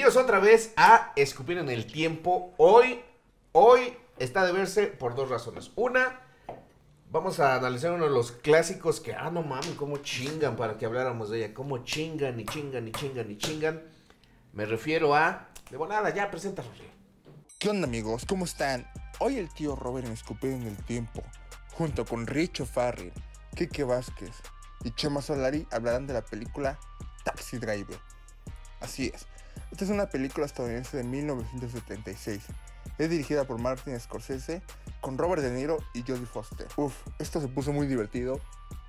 Bienvenidos otra vez a Escupir en el Tiempo. Hoy, hoy está de verse por dos razones. Una, vamos a analizar uno de los clásicos que, ah, no mames, cómo chingan para que habláramos de ella. Cómo chingan y chingan y chingan y chingan. Me refiero a, de volada, ya, preséntalo. ¿Qué onda amigos? ¿Cómo están? Hoy el tío Robert en Escupir en el Tiempo, junto con Richo Farrell, Kike Vázquez y Chema Solari hablarán de la película Taxi Driver. Así es, esta es una película estadounidense de 1976. Es dirigida por Martin Scorsese con Robert De Niro y Jodie Foster. Uf, esto se puso muy divertido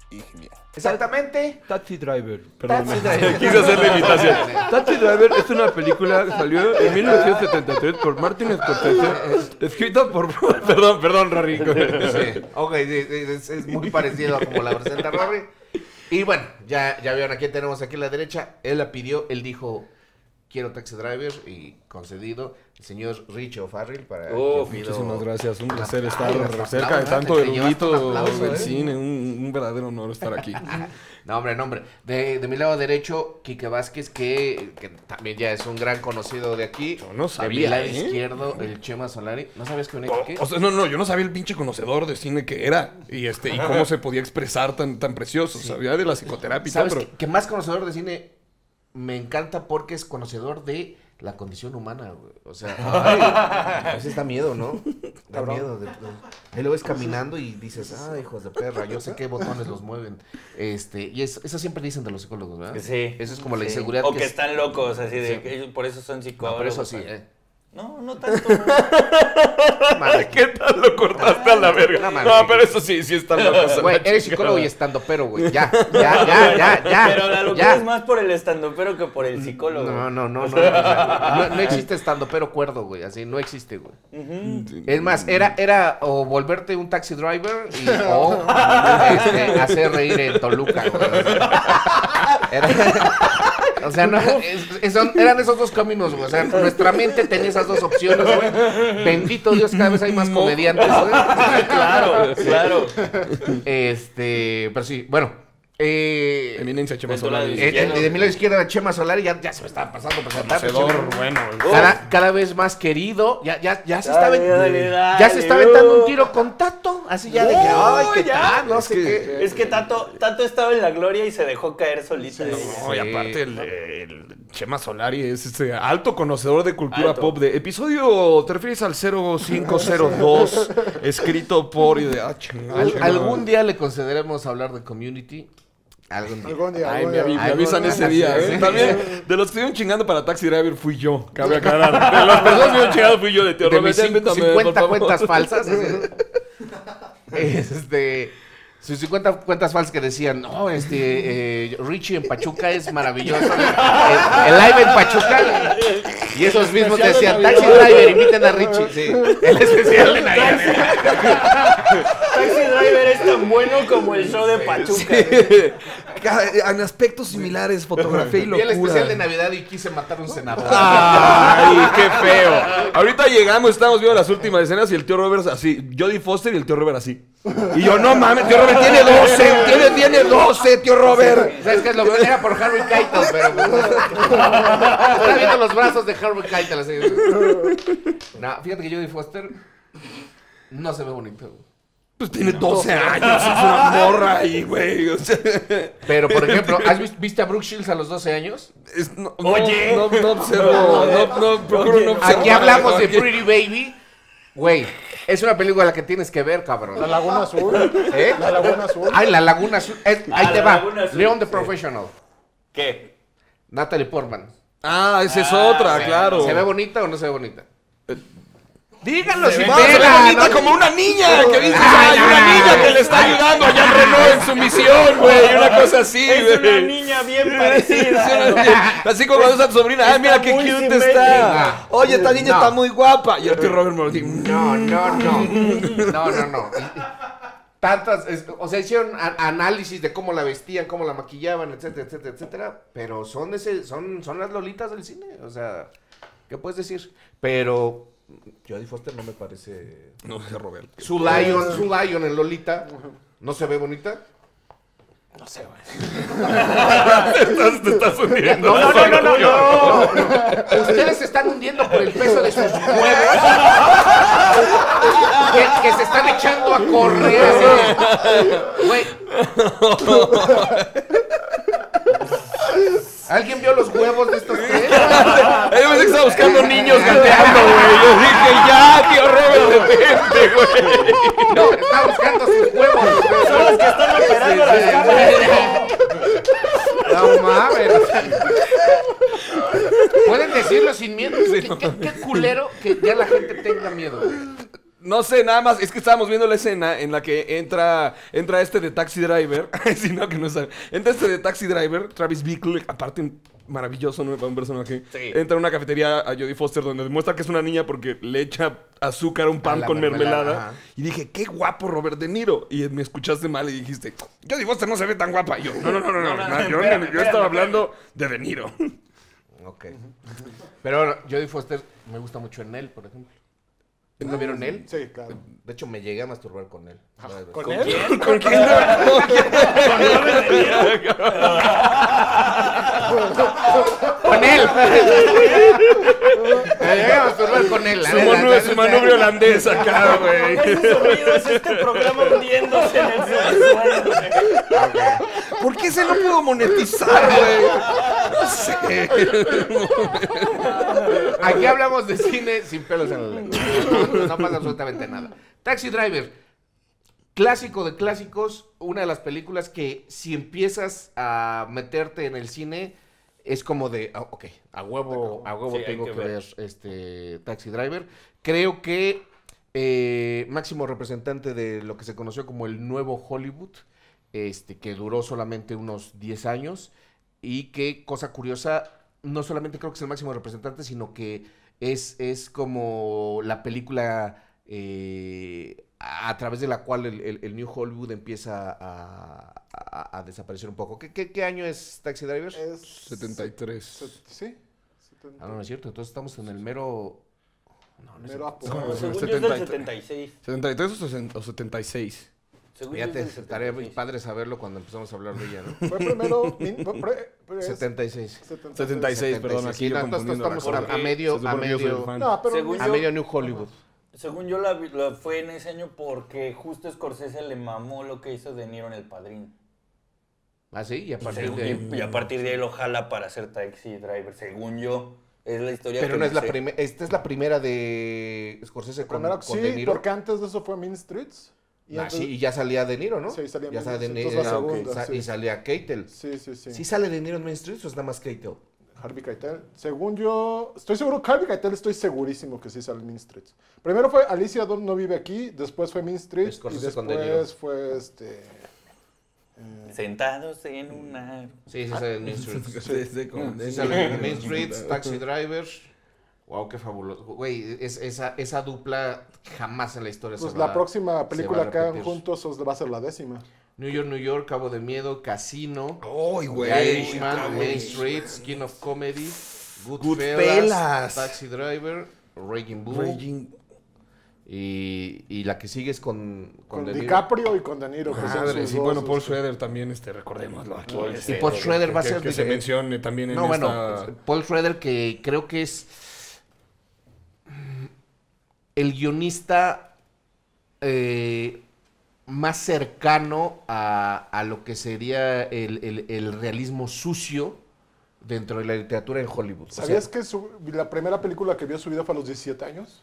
y genial. Exactamente. Taxi Driver, perdón. Taxi Driver. Quise hacer la imitación. Taxi Driver es una película que salió en 1973 por Martin Scorsese, escrita por... Perdón, perdón, Rory. Sí, ok, sí, sí, es, es muy parecido a como la presenta Rory. Y bueno, ya, ya vieron a quién tenemos aquí a la derecha. Él la pidió, él dijo, quiero Taxi Driver y concedido el señor Richo Farrell para Oh, que muchísimas gracias. Un placer estar aplauso, cerca de tanto un erudito aplauso, del ¿eh? cine. Un, un verdadero honor estar aquí. No, hombre, no, hombre. De, de mi lado derecho, Quique Vázquez, que, que también ya es un gran conocido de aquí. Yo no De mi sabía, lado ¿eh? izquierdo, el Chema Solari. ¿No sabías que venía Quique? O sea, no, no, yo no sabía el pinche conocedor de cine que era y este y cómo se podía expresar tan, tan precioso. Sabía de la psicoterapia y tal, ¿Sabes pero que, que más conocedor de cine me encanta porque es conocedor de la condición humana, güey. O sea, ay, a veces da miedo, ¿no? Da miedo. De, de- ahí lo ves caminando y dices, ah, hijos de perra, yo sé qué botones los mueven. Este, y es- eso siempre dicen de los psicólogos, ¿verdad? Sí. Eso es como la sí. inseguridad O que, es- están locos, así de Sí. que ellos por eso son No, psicólogos. pero eso sí, eh. No, no tanto. Madre, ¿Qué tal lo cortaste a la verga? No, No, pero eso sí, sí está loco. Güey, eres psicólogo y estando pero, güey. Ya, ya, ya, ya, ya. pero la locura ya. es más por el estandopero que por el psicólogo. No, no, no, no. o sea, no, no existe estando pero cuerdo, güey. Así no existe, güey. Ujú. Es más, era, era o volverte un taxi driver y, o este, hacer reír en Toluca, güey. Era- o sea, no, es- es- son- eran esos dos caminos, güey. O sea, nuestra mente tenía esas dos opciones, güey. Bendito Dios, cada vez hay más comediantes, güey. Claro, claro. Este, pero sí, bueno. Eh, Eminencia Chema De Solari. eh, izquierdo. eh, de mi lado izquierdo era Chema Solari, ya, ya se me estaba pasando presentar. Bueno. Cada, cada vez más querido, ya, ya, ya se está, Dale, dale, ya se está uh. aventando un tiro con Tato, así ya de que, ay, qué ya. tal, no sé qué. Es que Tato, Tato estaba en la gloria y se dejó caer solito. No, y Sí. aparte el, el Chema Solari es este alto conocedor de cultura Alto. pop. De episodio, ¿te refieres al 0502? escrito por... Y de, ah, chingada, Al- algún día le concederemos hablar de Community. Algún día. Algún día, Ay, algún me, día. avisan ese día, ¿eh? sí. También, de los que estuvieron chingando para Taxi Driver fui yo, cabe aclarar. De las personas que estuvieron chingando fui yo de Tío De Robert, mis cin- invítame, por 50 favor. cuentas falsas. Este. Sus 50 cuentas falsas que decían, no, este, eh, Richie en Pachuca es maravilloso. El, el live en Pachuca. Y esos mismos que decían, Taxi Driver, inviten a Richie. Sí, el especial de Navidad. Taxi Driver es tan bueno como el show de Pachuca. En aspectos similares, fotografía y locura. el especial de Navidad y quise matar a un senador. Ay, qué feo. Ahorita llegamos, estamos viendo las últimas escenas y el tío Robert así, Jodie Foster y el tío Robert así. Y yo, no mames, tío Robert tiene 12, tiene, tiene 12, tío Robert. ¿Sabes qué es lo que era por Harvey Keitel? Pero pues, está viendo los brazos de Harvey Keitel así. No, fíjate que Jodie Foster no se ve bonito. Pues tiene 12 años, es una morra ahí, güey. O sea, Pero, por ejemplo, ¿has vis- viste a Brooke Shields a los 12 años? es- no, Oye. no, no, no observo, no, no, procuro no observar. Aquí hablamos de Pretty Baby. Güey, es una película la que tienes que ver, La cabrón. Laguna Azul. ¿Eh? La Laguna Azul. Ay, la Laguna Azul. Es- ahí Ah, te la va. Leon the sí. Professional. ¿Qué? Natalie Portman. Ah, esa es Ah, otra, sí, claro. ¿Se ve bonita o no se ve bonita? Díganlo Se sin ve, se ve bonita ¿no? como una niña, que dices, ay, una niña que le está ayudando a Jean Reno en su misión, güey, una cosa así, Es una güey. niña bien parecida. Así como cuando ves a tu sobrina, ay, mira qué cute simétrica. está. Oye, esta niña No. está muy guapa. Y el tío Robert me lo dice, No, no, no. No, no, no. Tantas, es- o sea, hicieron a- análisis de cómo la vestían, cómo la maquillaban, etcétera, etcétera, etcétera. Pero son ese, son, son las lolitas del cine. O sea, ¿qué puedes decir? Pero Jodie Foster no me parece. No sé, Robert. Su Lion, su Lion en Lolita, ¿no se ve bonita? No sé, güey. Estás- te estás hundiendo. No, no, no, no, no. Ustedes se están hundiendo por el peso de sus huevos. que, que se están echando a correr. Güey. ¿Alguien vio los huevos de estos tres? Yo pensé que estaba buscando niños gateando, güey. Yo dije, ya, tío Robert, detente, güey. No, está buscando sus huevos. Son los que están operando las cámaras. No mames. Pueden decirlo sin miedo. ¿Qué, qué- qué culero que ya la gente tenga miedo. No sé, nada más, es que estábamos viendo la escena en la que entra, entra este de Taxi Driver. si no, que no sabe. Entra este de Taxi Driver, Travis Bickle, aparte maravilloso, ¿no? Para un personaje. Sí. Entra a una cafetería a Jodie Foster donde demuestra que es una niña porque le echa azúcar a un pan con mermelada. Y dije, qué guapo Robert De Niro. Y me escuchaste mal y dijiste, Jodie Foster no se ve tan guapa. Y yo, no, no, no, no, no, no, no, yo, espérame, yo espérame, estaba hablando de De Niro. Ok. Pero Jodie Foster me gusta mucho en él, por ejemplo. ¿No vieron él? Sí, claro. De hecho, me llegué a masturbar con él. ¿Con él? ¿Con quién? ¡Con él! me llegué a masturbar con él. Su, manu- su manubrio holandés acá, güey. Ese sonido es este programa hundiéndose en el güey. ¿Por qué se no pudo monetizar, güey? No sé. Aquí hablamos de cine sin pelos en la lengua. No, no pasa absolutamente nada. Taxi Driver. Clásico de clásicos. Una de las películas que si empiezas a meterte en el cine es como de, ah, ok, a huevo, a huevo Sí, tengo que que, ver. ver este Taxi Driver. Creo que eh, máximo representante de lo que se conoció como el nuevo Hollywood, este, que duró solamente unos 10 años y que, cosa curiosa, no solamente creo que es el máximo representante, sino que es, es como la película eh, a, través de la cual el, el- el New Hollywood empieza a, a- a desaparecer un poco. ¿Qué, qué, qué año es Taxi Drivers? Es 73. Sí. Ah, no, no es cierto. Entonces estamos en el mero... No, no es Mero. Según yo es 73. del 76. ¿73 o sesen- o 76? Según Fíjate, estaría 76. padre saberlo cuando empezamos a hablar de ella, ¿no? Fue primero. min- fue pre- pre- es 76. 76, perdón, aquí Sí, estamos a, medio, a medio, fan. No, pero. Según a yo- medio New Hollywood. Según yo la, fue en ese año porque justo Scorsese le mamó lo que hizo De Niro en El Padrino. Ah, sí, y a Y, partir según- de ahí. y- y a partir de ahí lo jala para hacer Taxi Driver. Según yo, es la historia Pero que no es la primera, esta es la primera de Scorsese con, Primero, con sí, De Niro. porque antes de eso fue Mean Streets. Y Ah, sí, y ya salía De Niro, ¿no? Sí, salía ya Mean salía De Streets, Niro. ah, ok. segunda, Sa- sí. Y salía Keitel. Sí, sí, sí. ¿Sí sale De Niro en Main Street o es nada más Keitel? Harvey Keitel. Según yo, estoy seguro Harvey Keitel estoy segurísimo que sí sale en Mean Streets. Primero fue Alicia Don no vive aquí, después fue Mean Streets y después fue este eh, Sentados en una... Sí, sí sale en Main Street. Desde con- Sí sale en Main Street, Taxi Driver. Wow, qué fabuloso. Güey, es, esa, esa dupla jamás en la historia pues se va la próxima se película que hagan juntos os- va a ser la décima. New York, New York, Cabo de Miedo, Casino. ¡Ay, güey! Irishman, Main. Street, Skin of Comedy, Goodfellas. Taxi Driver, Raging Bull. Raging- Y, y la que sigue es con, con Con. DiCaprio y con De Niro. que Madre, sí, dos, bueno, Paul este, Schroeder también, este, recordémoslo aquí. Paul este, Y Paul Schroeder va a que- ser... Que se de- mencione también en No, bueno, esta... Paul Schroeder que creo que es el guionista eh, más cercano a, a lo que sería el, el- el realismo sucio dentro de la literatura en Hollywood. O sea, ¿Sabías que su- la primera película que vio su vida fue a los 17 años?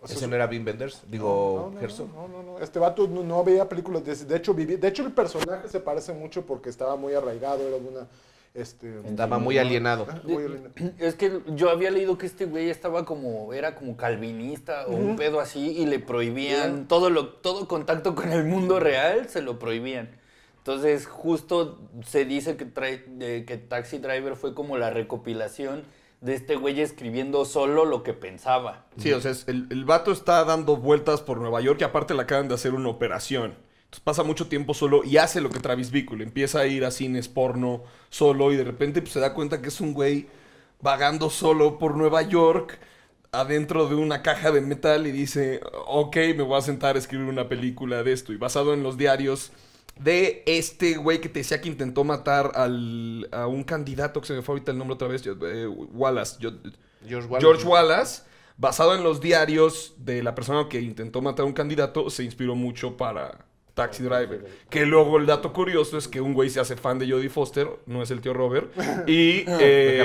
O sea, ese no era Wim Wenders, digo no, no, Herzog. no, no, no. Este vato no, veía películas. De, de hecho, viví, de hecho, el personaje se parece mucho porque estaba muy arraigado. Era una. Este, Estaba muy alienado. Ah, muy alienado. Es que yo había leído que este güey estaba como, era como calvinista o un pedo así y le prohibían todo lo, todo contacto con el mundo real, se lo prohibían. Entonces justo se dice que, trae, de- que Taxi Driver fue como la recopilación de este güey escribiendo solo lo que pensaba. Sí, o sea, es- el, el vato está dando vueltas por Nueva York y aparte le acaban de hacer una operación. Entonces pasa mucho tiempo solo y hace lo que Travis Bickle. Empieza a ir a cines porno solo y de repente pues, se da cuenta que es un güey vagando solo por Nueva York adentro de una caja de metal y dice, ok, me voy a sentar a escribir una película de esto. Y basado en los diarios de este güey que te decía que intentó matar al, a un candidato que se me fue ahorita el nombre otra vez, eh, Wallace. yo- George Wallace. George Wallace, basado en los diarios de la persona que intentó matar a un candidato, se inspiró mucho para Taxi Driver. Que luego el dato curioso es que un güey se hace fan de Jodie Foster, no es el tío Robert, y eh,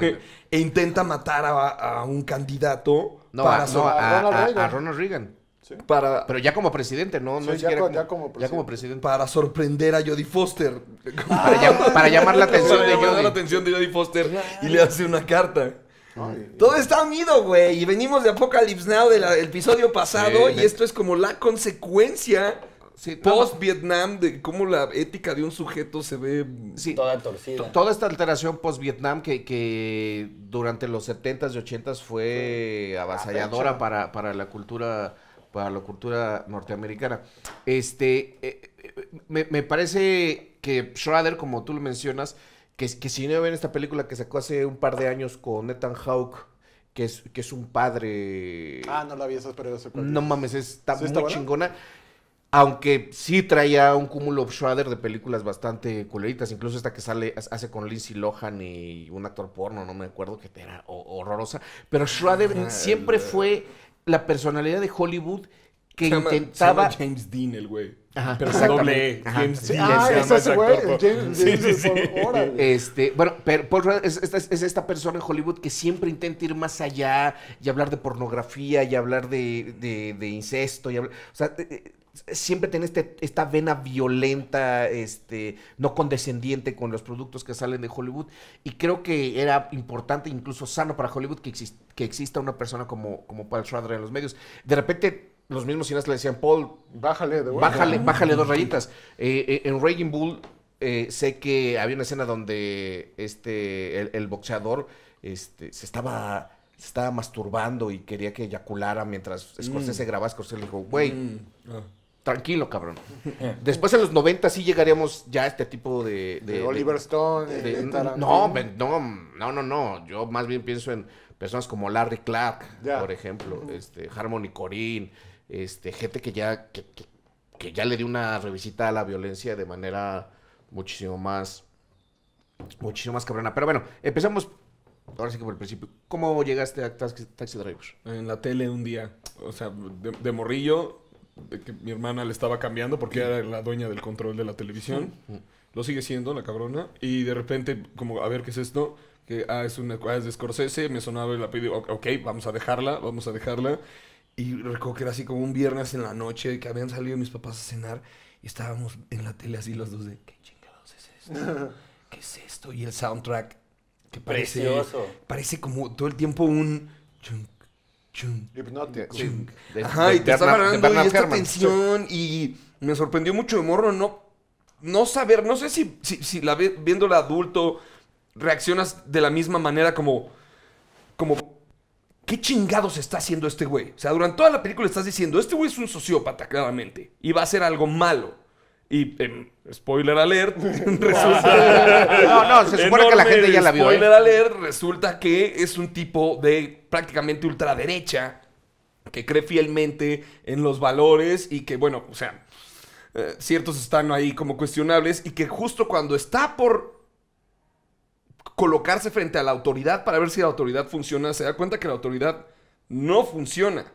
me e intenta matar a, a un candidato No, para, a, no, a, a Ronald a- Reagan. a Ronald Reagan. para, Pero ya como presidente, no, no Sí, es ya siquiera co- ya como ya como presidente. para sorprender a Jodie Foster. Para, llam- para llamar la atención Para de llamar la Jodie. atención de Jodie Foster y le hace una carta. Ay, Todo está unido, güey. Y venimos de Apocalypse Now del episodio pasado. Sí, y esto es como la consecuencia Sí, post-Vietnam de cómo la ética de un sujeto se ve. sí, Toda to- torcida. toda esta alteración post-Vietnam que, que durante los 70s y 80s fue avasalladora para, para la cultura para la cultura norteamericana. Este, eh, eh, me, me parece que Schrader, como tú lo mencionas, que, que si no ven esta película que sacó hace un par de años con Ethan Hawke, que es, que es un padre... Ah, no la vi esa, pero No mames, está ¿Sí muy está buena? Aunque sí traía un cúmulo of Schrader de películas bastante culeritas. Incluso esta que sale, hace con Lindsay Lohan y un actor porno, no me acuerdo, que era ho- horrorosa. Pero Schrader Ah, siempre el- fue la personalidad de Hollywood que se llama- se intentaba... llama James Dean, el güey. Ajá, Pero con doble E. Ajá. James Sí, Dean. Ah, se es ese güey, James Sí, James, sí, sí. órale. Este, bueno, pero Paul Rudd es, es- es esta persona en Hollywood que siempre intenta ir más allá y hablar de pornografía y hablar de, de- de incesto. Y hablar- o sea, eh, eh, siempre tiene este, esta vena violenta, este, no condescendiente con los productos que salen de Hollywood. Y creo que era importante, incluso sano para Hollywood, que, que exista una persona como, como Paul Schrader en los medios. De repente, los mismos cineastas le decían, Paul, Bájale de. Bájale, bájale dos rayitas. Eh, eh, en Raging Bull eh, sé que había una escena donde este el, el boxeador este, se estaba se estaba masturbando y quería que eyaculara mientras Scorsese grababa. Scorsese le dijo, güey, Mm, ah. Tranquilo, cabrón. Después en los 90 sí llegaríamos ya a este tipo de... De Oliver Stone, de- de no, no, no, no, no. Yo más bien pienso en personas como Larry Clark, por ejemplo, este, Harmony Corinne, este, gente que ya, que, que- que ya le dio una revisita a la violencia de manera muchísimo más, muchísimo más cabrona. Pero bueno, empezamos ahora sí que por el principio. ¿Cómo llegaste a Taxi, Taxi Driver? En la tele un día. O sea, de, de morrillo, de que mi hermana le estaba cambiando porque era la dueña del control de la televisión. Lo sigue siendo, la cabrona. Y de repente, como, a ver, ¿qué es esto? Que, ah, es una ah, es de Scorsese. Me sonaba el apellido. Ok, ok, vamos a dejarla, vamos a dejarla. Y recuerdo que era así como un viernes en la noche que habían salido mis papás a cenar. Y estábamos en la tele así los dos de, ¿qué chingados es esto? ¿Qué es esto? Y el soundtrack, que parece... Precioso. Parece como todo el tiempo un... chunk. De- Ajá, de y te de hablando y esta tensión y me sorprendió mucho de morro no, no saber, no sé si, si, si la ve- viéndola adulto reaccionas de la misma manera como, como, ¿qué chingados está haciendo este güey? O sea, durante toda la película estás diciendo, este güey es un sociópata, claramente, y va a hacer algo malo. Y, em, spoiler alert, resulta... No, no, se supone que la gente ya la vio. ¿eh? Spoiler alert, resulta que es un tipo de prácticamente ultraderecha que cree fielmente en los valores y que, bueno, o sea, eh, ciertos están ahí como cuestionables y que justo cuando está por colocarse frente a la autoridad para ver si la autoridad funciona, se da cuenta que la autoridad no funciona.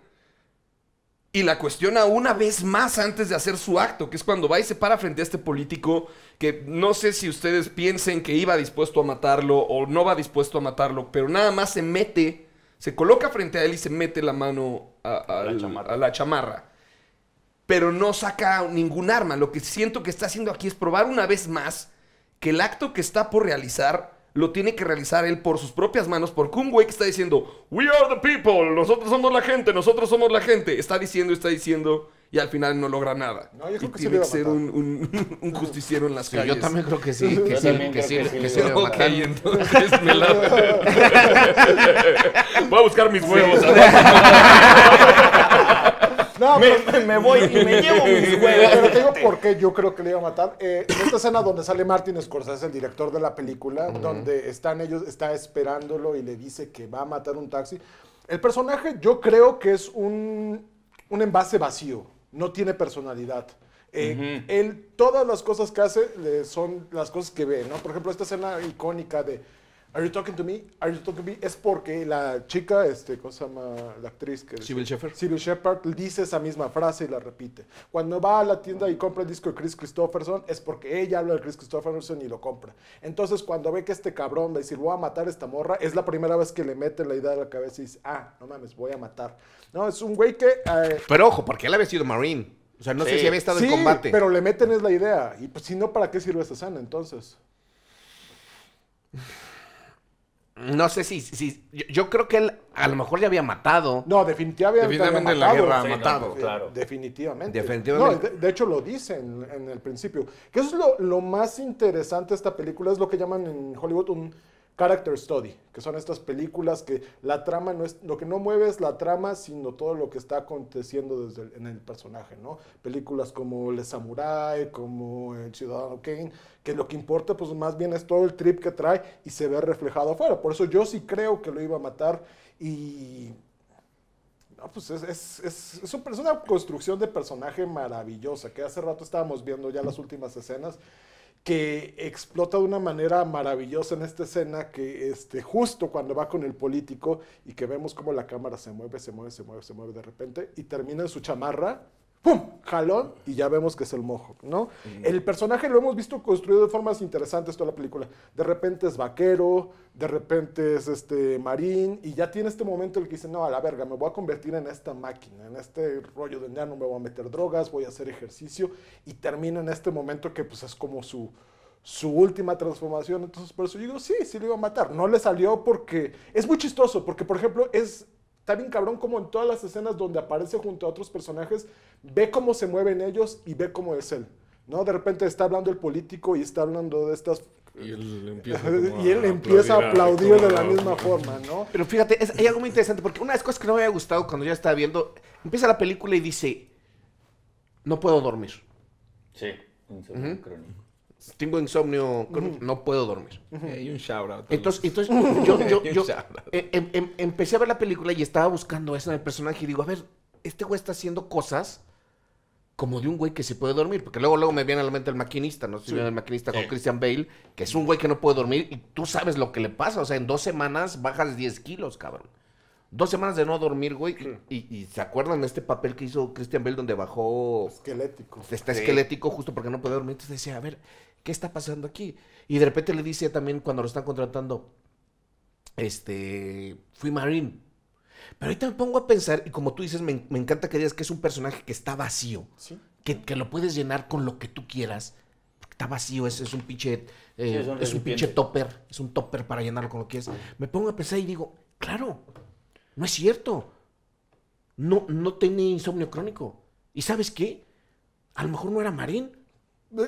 Y la cuestiona una vez más antes de hacer su acto, que es cuando va y se para frente a este político que no sé si ustedes piensen que iba dispuesto a matarlo o no va dispuesto a matarlo, pero nada más se mete, se coloca frente a él y se mete la mano a, a- La chamarra. a la chamarra. Pero no saca ningún arma. Lo que siento que está haciendo aquí es probar una vez más que el acto que está por realizar lo tiene que realizar él por sus propias manos, porque un güey que está diciendo, We are the people, nosotros somos la gente, nosotros somos la gente, está diciendo, está diciendo, y al final no logra nada. No, yo creo y que tiene que ser un, un- un justiciero en las Sí, calles. yo también creo que sí, que sí, que sí, que que sí. sí le va a Ok, matar. entonces me la... Voy a buscar mis huevos. No, Me, pero- me- me voy y me llevo mis Pero te huevos. digo por qué yo creo que le iba a matar. Eh, en esta escena donde sale Martin Scorsese, el director de la película, donde están ellos, está esperándolo y le dice que va a matar un taxi. El personaje yo creo que es un, un envase vacío, no tiene personalidad. Eh, él, todas las cosas que hace son las cosas que ve, ¿no? Por ejemplo, esta escena icónica de Are you talking to me? Are you talking to me? Es porque la chica, este, ¿cómo se llama? La actriz que... Sybil Shepherd. Sybil Shepard dice esa misma frase y la repite. Cuando va a la tienda y compra el disco de Chris Christopherson, es porque ella habla de Chris Christopherson y lo compra. Entonces, cuando ve que este cabrón va a decir, voy a matar a esta morra, es la primera vez que le mete la idea a la cabeza y dice, ah, no mames, voy a matar. No, es un güey que... eh, Pero ojo, porque él había sido Marine. O sea, no sé si había estado sí, en combate. pero le meten es la idea. Y pues si no, ¿para qué sirve esa escena entonces? No sé si, si yo, yo creo que él a lo mejor ya había matado. No, definitivamente. Definitivamente había en la matado. guerra no, matado. claro. Definitivamente. Definitivamente. No, de, de hecho lo dice en, en el principio. Que eso es lo, lo más interesante de esta película, es lo que llaman en Hollywood un character study, que son estas películas que la trama no es, lo que no mueve es la trama, sino todo lo que está aconteciendo desde el- en el personaje, ¿no? Películas como Le Samurai, como El Ciudadano Kane, que lo que importa pues más bien es todo el trip que trae y se ve reflejado afuera. Por eso yo sí creo que lo iba a matar y no, pues es, es, es, es una construcción de personaje maravillosa, que hace rato estábamos viendo ya las últimas escenas, que explota de una manera maravillosa en esta escena, que este, justo cuando va con el político y que vemos cómo la cámara se mueve, se mueve, se mueve, se mueve de repente, y termina en su chamarra, ¡pum! Jalón, y ya vemos que es el mojo, ¿no? El personaje lo hemos visto construido de formas interesantes toda la película. De repente es vaquero, de repente es este marín, y ya tiene este momento en el que dice, no, a la verga, me voy a convertir en esta máquina, en este rollo de ya no me voy a meter drogas, voy a hacer ejercicio, y termina en este momento que pues es como su, su última transformación. Entonces, por eso yo digo, sí, sí lo iba a matar. No le salió porque es muy chistoso, porque por ejemplo es... Está bien cabrón como en todas las escenas donde aparece junto a otros personajes, ve cómo se mueven ellos y ve cómo es él. ¿no? De repente está hablando el político y está hablando de estas... Y él empieza, y él empieza a aplaudir de la misma forma, ¿no? Pero fíjate, es- hay algo muy interesante, porque una de las cosas que no me había gustado cuando yo estaba viendo, empieza la película y dice, no puedo dormir. Sí, un segundo crónico. Tengo insomnio, no puedo dormir. Hay un shout out. Entonces, entonces yo, yo- yo, eh, em- em- empecé a ver la película y estaba buscando eso en el personaje y digo, a ver, este güey está haciendo cosas como de un güey que se puede dormir, porque luego luego me viene a la mente el maquinista, ¿no? Si viene el maquinista con Christian Bale, que es un güey que no puede dormir y tú sabes lo que le pasa, o sea, en dos semanas bajas 10 kilos, cabrón. Dos semanas de no dormir, güey, y, se acuerdan de este papel que hizo Christian Bale donde bajó Esquelético. está esquelético justo porque no puede dormir. Entonces decía, a ver, ¿qué está pasando aquí? Y de repente le dice también cuando lo están contratando, este, fui Marine. Pero ahorita me pongo a pensar, y como tú dices, me, me encanta que digas que es un personaje que está vacío, Sí. que, que lo puedes llenar con lo que tú quieras. Está vacío, es, es un pinche, eh, es un es un pinche topper, es un topper para llenarlo con lo que quieras. Me pongo a pensar y digo, claro, no es cierto. No, no tenía insomnio crónico. ¿Y sabes qué? A lo mejor no era marín.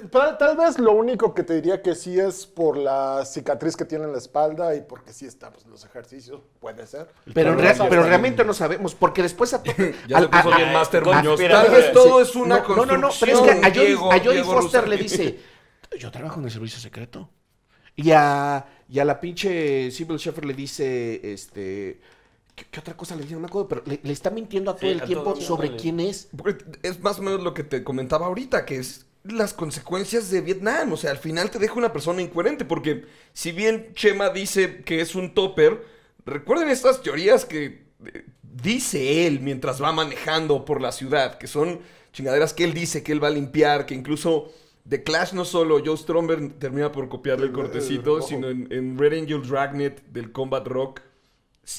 Tal, tal vez lo único que te diría que sí es por la cicatriz que tiene en la espalda y porque sí está pues, en los ejercicios, puede ser. Pero, rea- sabes. pero realmente no sabemos, porque después a Ya al- se puso a- bien a- Master a- Muñoz. conspira- Tal vez todo sí. es una no, no, no, no, pero es que a Jodie, Diego- Jodie Diego Foster le Rosario. dice, yo trabajo en el servicio secreto. Y a, y a la pinche Sybil Shepherd le dice, este, ¿qué, qué otra cosa le dice? No me acuerdo, pero le, le está mintiendo a todo Sí, el a tiempo todo sobre le- quién es. Es más o menos lo que te comentaba ahorita, que es las consecuencias de Vietnam. O sea, al final te deja una persona incoherente, porque si bien Chema dice que es un topper, recuerden estas teorías que eh, dice él mientras va manejando por la ciudad, que son chingaderas que él dice que él va a limpiar, que incluso The Clash no solo Joe Stromberg termina por copiarle el el cortecito, rojo. sino en, en Red Angel Dragnet del Combat Rock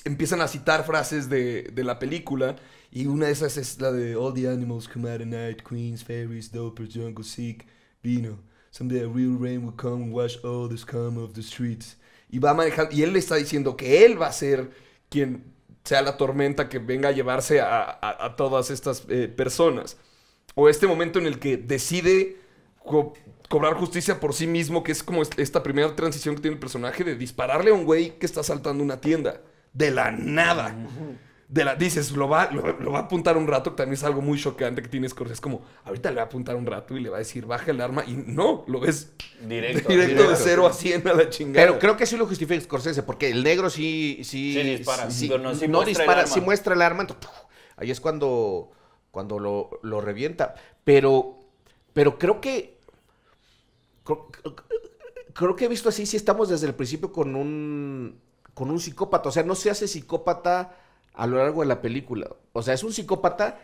empiezan a citar frases de, de la película y una de esas es la de All the animals come out at night, queens, fairies, dopers, jungle seek, vino. Someday a real rain will come and wash all the scum of the streets. Y va manejando, y él le está diciendo que él va a ser quien sea la tormenta que venga a llevarse a, a- todas estas eh, personas. O este momento en el que decide co- cobrar justicia por sí mismo, que es como est- esta primera transición que tiene el personaje de dispararle a un güey que está asaltando una tienda. De la nada. De la, dices, lo va, lo, lo va a apuntar un rato, que también es algo muy chocante que tienes Es como, ahorita le va a apuntar un rato y le va a decir, baja el arma. Y no, lo ves Directo. directo, de 0 a 100 a la chingada. Pero creo que sí lo justifica Scorsese, porque el negro sí... Sí, Sí dispara, sí- no, sí no muestra el dispara, arma. sí muestra el arma. entonces, ¡puf! ahí es cuando, cuando lo, lo revienta. Pero Pero creo que. Creo, creo que he visto así, si estamos desde el principio con un. con un psicópata. O sea, no se hace psicópata a lo largo de la película. O sea, es un psicópata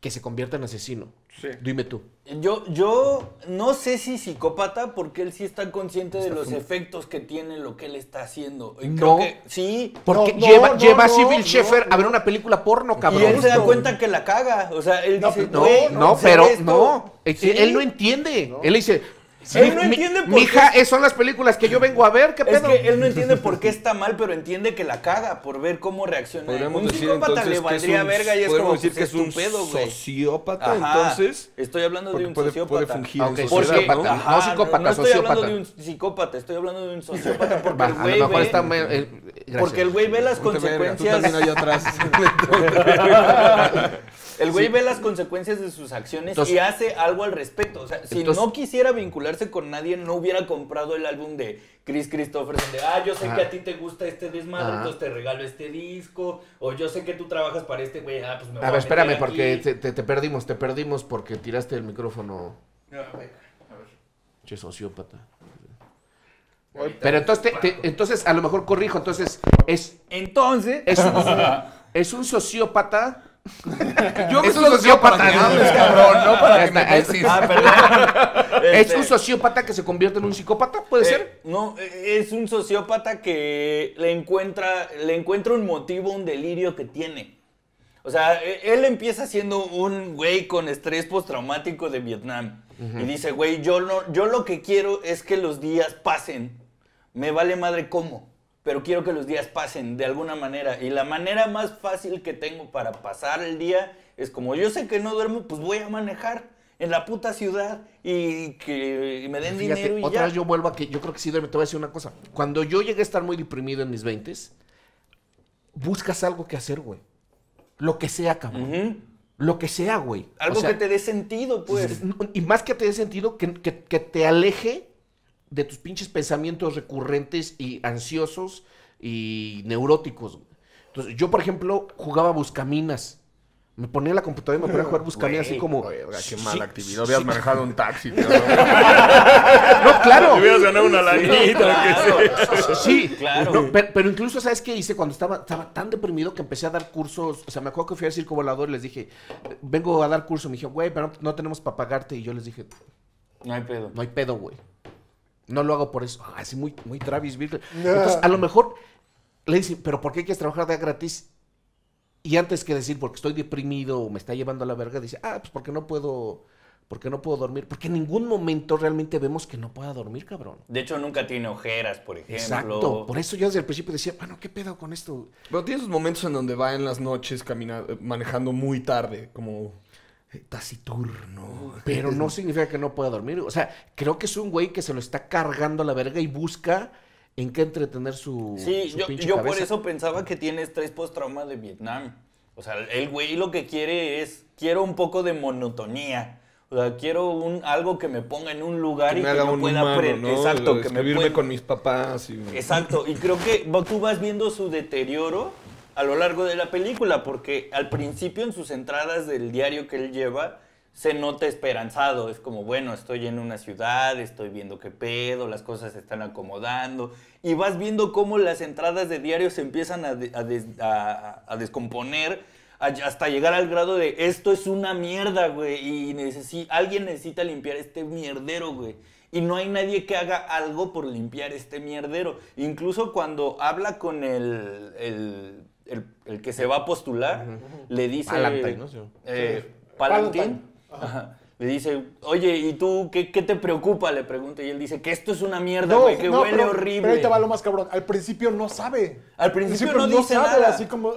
que se convierte en asesino. Sí. Dime tú. Yo, yo no sé si psicópata porque él sí está consciente de los efectos que tiene lo que él está haciendo. Y creo No. que sí. Porque No, no, lleva, no, lleva a Civil no, Sheffer no. a ver una película porno, cabrón. Y él se da cuenta que la caga. O sea, él No, dice, No, "Güey, no, pero esto". no. Sí. Él no entiende. Él dice. Él no "Mi- entiende por Mija, qué- eh, son las películas que yo vengo a ver. ¿Qué Es pedo? que él no entiende por qué está mal, pero entiende que la caga por ver cómo reacciona. Podríamos un decir psicópata entonces le que es valdría un- verga y es podemos como decir pues, que es un pedo, güey. sociópata, Ajá. entonces. Estoy hablando de Porque un puede- sociópata. puede fungir Ah, en ok, sociedad, sociópata. ¿no? Ajá. No psicópata, no estoy hablando de un psicópata, estoy hablando de un sociópata porque el a güey lo mejor ve, está. Gracias. porque el güey ve las Ponte verga, tú consecuencias. también allá atrás. El güey ve las consecuencias de sus acciones Entonces- y hace algo al respecto. O sea, si Entonces- no quisiera vincularse con nadie, no hubiera comprado el álbum de Chris Christopherson de, ah, yo sé Ajá. que a ti te gusta este desmadre, Ajá. entonces te regalo este disco. O yo sé que tú trabajas para este güey, ah, pues me voy A ver, espérame, meter porque aquí". te, te- te perdimos, te perdimos porque tiraste el micrófono. Che, sociópata. Pero entonces, te- te- entonces, a lo mejor corrijo, entonces, es, Entonces, es, un, es un sociópata. Yo Es un sociópata. cabrón, no para que me es- ah, perdón. ¿Es Este, un sociópata que se convierte en un psicópata? ¿Puede Eh, ser? no, eh, es un sociópata que le encuentra, le encuentra un motivo, un delirio que tiene. O sea, e- él empieza siendo un güey con estrés postraumático de Vietnam. Y dice, güey, yo, no, yo lo que quiero es que los días pasen. Me vale madre cómo, pero quiero que los días pasen de alguna manera. Y la manera más fácil que tengo para pasar el día es como yo sé que no duermo, pues voy a manejar en la puta ciudad y que me den Fíjate, dinero y otra ya. vez yo vuelvo a que yo creo que sí, duerme. te voy a decir una cosa. Cuando yo llegué a estar muy deprimido en mis 20 buscas algo que hacer, güey. Lo que sea, cabrón. Lo que sea, güey. Algo O sea, que te dé sentido, pues. Y más que te dé sentido, que, que- que te aleje de tus pinches pensamientos recurrentes y ansiosos y neuróticos. Entonces, yo, por ejemplo, jugaba buscaminas. Me ponía en la computadora y me ponía a jugar buscaminas así como... Verga, qué Sí, mala actividad. sí, sí. manejado un taxi, tío. No, claro. hubieras ganado una lanita. Claro. Sí, Claro. No, pero, pero incluso, ¿sabes qué hice? Cuando estaba, estaba tan deprimido que empecé a dar cursos. O sea, me acuerdo que fui al circo volador y les dije, vengo a dar curso. Me dijeron, güey, pero no, no tenemos para pagarte. Y yo les dije, No hay pedo. no hay pedo, güey. No lo hago por eso. Ah, así muy, muy Travis Bickle. Entonces, a lo mejor le dicen, pero ¿por qué quieres trabajar de gratis? Y antes que decir, porque estoy deprimido o me está llevando a la verga, dice, ah, pues porque no puedo, porque no puedo dormir. Porque en ningún momento realmente vemos que no pueda dormir, cabrón. De hecho, nunca tiene ojeras, por ejemplo. Exacto. Por eso yo desde el principio decía, bueno, ¿qué pedo con esto? Pero tiene esos momentos en donde va en las noches caminando, manejando muy tarde, como taciturno. Pero no significa que no pueda dormir. O sea, creo que es un güey que se lo está cargando a la verga y busca en qué entretener su, Sí, su yo, pinche yo por eso pensaba que tiene estrés postrauma de Vietnam. O sea, el güey lo que quiere es, quiero un poco de monotonía. O sea, quiero un, algo que me ponga en un lugar Que y me que haga yo un pueda humano, ¿no? Exacto, que me pueda- con mis papás. Y... Exacto, y creo que va- tú vas viendo su deterioro a lo largo de la película, porque al principio en sus entradas del diario que él lleva, se nota esperanzado, es como, bueno, estoy en una ciudad, estoy viendo qué pedo, las cosas se están acomodando, y vas viendo cómo las entradas de diario se empiezan a, a a- descomponer hasta llegar al grado de, esto es una mierda, güey, y necesi- alguien necesita limpiar este mierdero, güey. Y no hay nadie que haga algo por limpiar este mierdero. Incluso cuando habla con el, el- el que se va a postular, le dice... Palantine, ¿no? Eh, Palantine. Palantine. Ajá. Le dice, oye, ¿y tú qué, qué te preocupa? Le pregunta. Y él dice, que esto es una mierda, güey, que huele pero- horrible. Pero ahí te va lo más cabrón. Al principio no sabe. Al principio no dice nada. así como.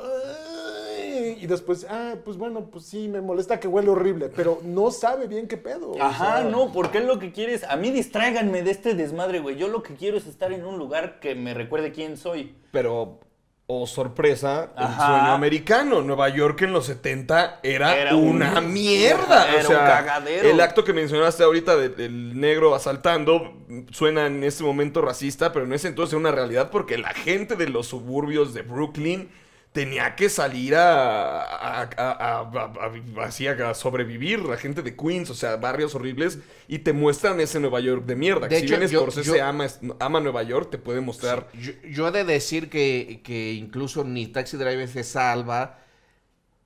Y después, ah, pues bueno, pues sí, me molesta que huele horrible. Pero no sabe bien qué pedo. o Ajá, sea, no, porque él lo que quiere es, a mí distráiganme de este desmadre, güey. Yo lo que quiero es estar en un lugar que me recuerde quién soy. Pero, oh sorpresa, el Ajá. sueño americano. Nueva York en los 70 era, Era un- una mierda. era o sea, un cagadero. El acto que mencionaste ahorita de- del negro asaltando suena en este momento racista, pero en ese entonces era una realidad porque la gente de los suburbios de Brooklyn tenía que salir a, a, a- sobrevivir, la gente de Queens, o sea, barrios horribles, y te muestran ese Nueva York de mierda. De si hecho, bien Scorsese ama, ama Nueva York, te puede mostrar... Yo, yo he de decir que, que incluso ni Taxi Driver se salva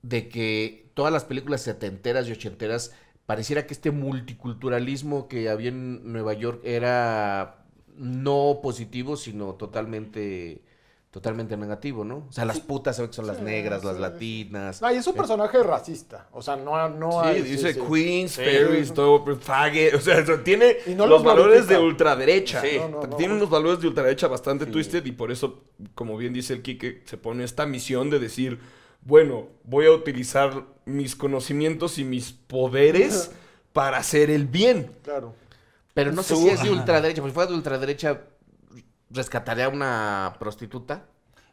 de que todas las películas setenteras y ochenteras pareciera que este multiculturalismo que había en Nueva York era no positivo, sino totalmente totalmente negativo, ¿no? O sea, las putas se ve que son las Sí, negras, las sí, latinas. No, y es un personaje racista. O sea, no, no Sí, hay. dice sí. Queens, Paris, todo, faggot, o sea, tiene no los los valores de ultraderecha. Sí. No, no, no. tiene unos valores de ultraderecha bastante twisted y por eso, como bien dice el Kike, se pone esta misión de decir, bueno, voy a utilizar mis conocimientos y mis poderes para hacer el bien. Claro. Pero no sé si es de ultraderecha, porque si fuera de ultraderecha, ¿rescataría a una prostituta?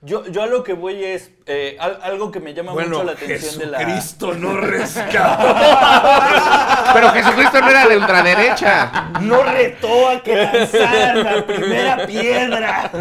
Yo, yo a lo que voy es eh, al- algo que me llama Bueno, mucho la atención de la. Jesucristo no rescata. Pero Jesucristo no era de ultraderecha. No retó a que lanzaran la primera piedra.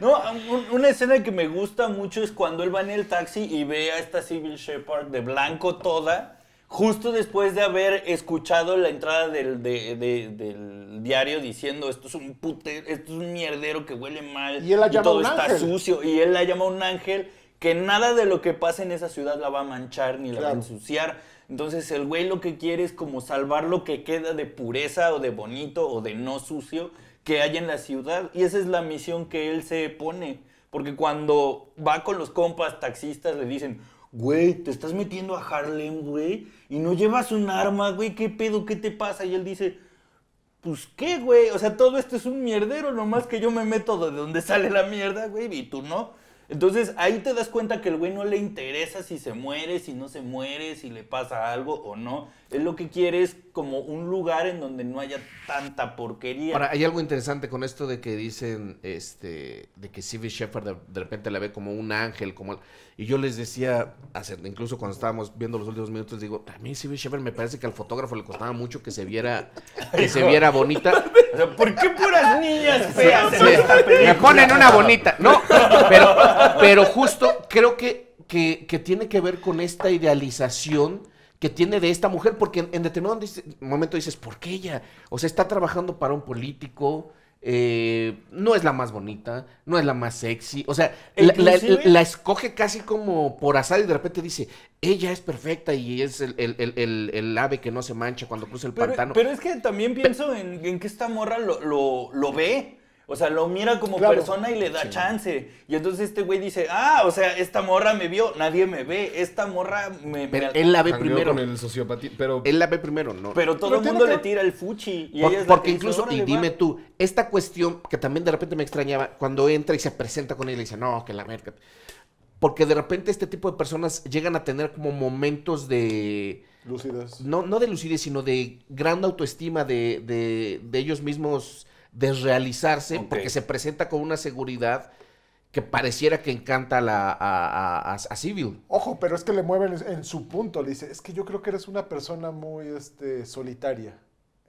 No, un- una escena que me gusta mucho es cuando él va en el taxi y ve a esta Civil Shepard de blanco toda, justo después de haber escuchado la entrada del, de- de- del diario diciendo esto es un pute, esto es un mierdero que huele mal Y él la llama todo un está ángel. sucio y él la llama un ángel que nada de lo que pasa en esa ciudad la va a manchar ni la va a ensuciar. Entonces el güey lo que quiere es como salvar lo que queda de pureza o de bonito o de no sucio que hay en la ciudad. Y esa es la misión que él se pone. Porque cuando va con los compas taxistas le dicen, güey, te estás metiendo a Harlem, güey, y no llevas un arma, güey, ¿qué pedo? ¿Qué te pasa? Y él dice, pues qué, güey, o sea, todo esto es un mierdero, nomás que yo me meto de donde sale la mierda, güey, y tú no. Entonces ahí te das cuenta que el güey no le interesa si se muere, si no se muere, si le pasa algo o no. Él lo que quiere es como un lugar en donde no haya tanta porquería. Ahora, hay algo interesante con esto de que dicen, este, de que Civil Shepard de, de repente la ve como un ángel, como... Y yo les decía, incluso cuando estábamos viendo los últimos minutos, digo, a mí Civil Shepard me parece que al fotógrafo le costaba mucho que se viera, que se viera bonita. O sea, ¿por qué puras niñas feas en me ponen una bonita. No, pero, pero justo creo que, que, que tiene que ver con esta idealización que tiene de esta mujer, porque en, en determinado momento dices, ¿por qué ella? O sea, está trabajando para un político, eh, no es la más bonita, no es la más sexy, o sea, la, la- Inclusive- la escoge casi como por azar y de repente dice, ella es perfecta y es el, el- el- el- el ave que no se mancha cuando cruza el Pero, pantano. pero es que también pienso en, en que esta morra lo, lo, lo ve. O sea, lo mira como Claro. persona y le da chance. Y entonces este güey dice, ah, o sea, esta morra me vio, nadie me ve. Esta morra me... pero me- él la ve primero. con el sociopatía, pero... Él la ve primero, ¿no? Pero todo Pero el mundo que- le tira el fuchi. Y Por- ella es porque dice, incluso, y "Órale, dime va". tú, esta cuestión que también de repente me extrañaba, cuando entra y se presenta con él y dice, no, que la verga. Porque de repente este tipo de personas llegan a tener como momentos de, Lúcidas. no, no de lucidez, sino de gran autoestima de, de- de ellos mismos desrealizarse, porque se presenta con una seguridad que pareciera que encanta a, la, a, a, a- a Civil. Ojo, pero es que le mueven en su punto. Le dice, es que yo creo que eres una persona muy este, solitaria.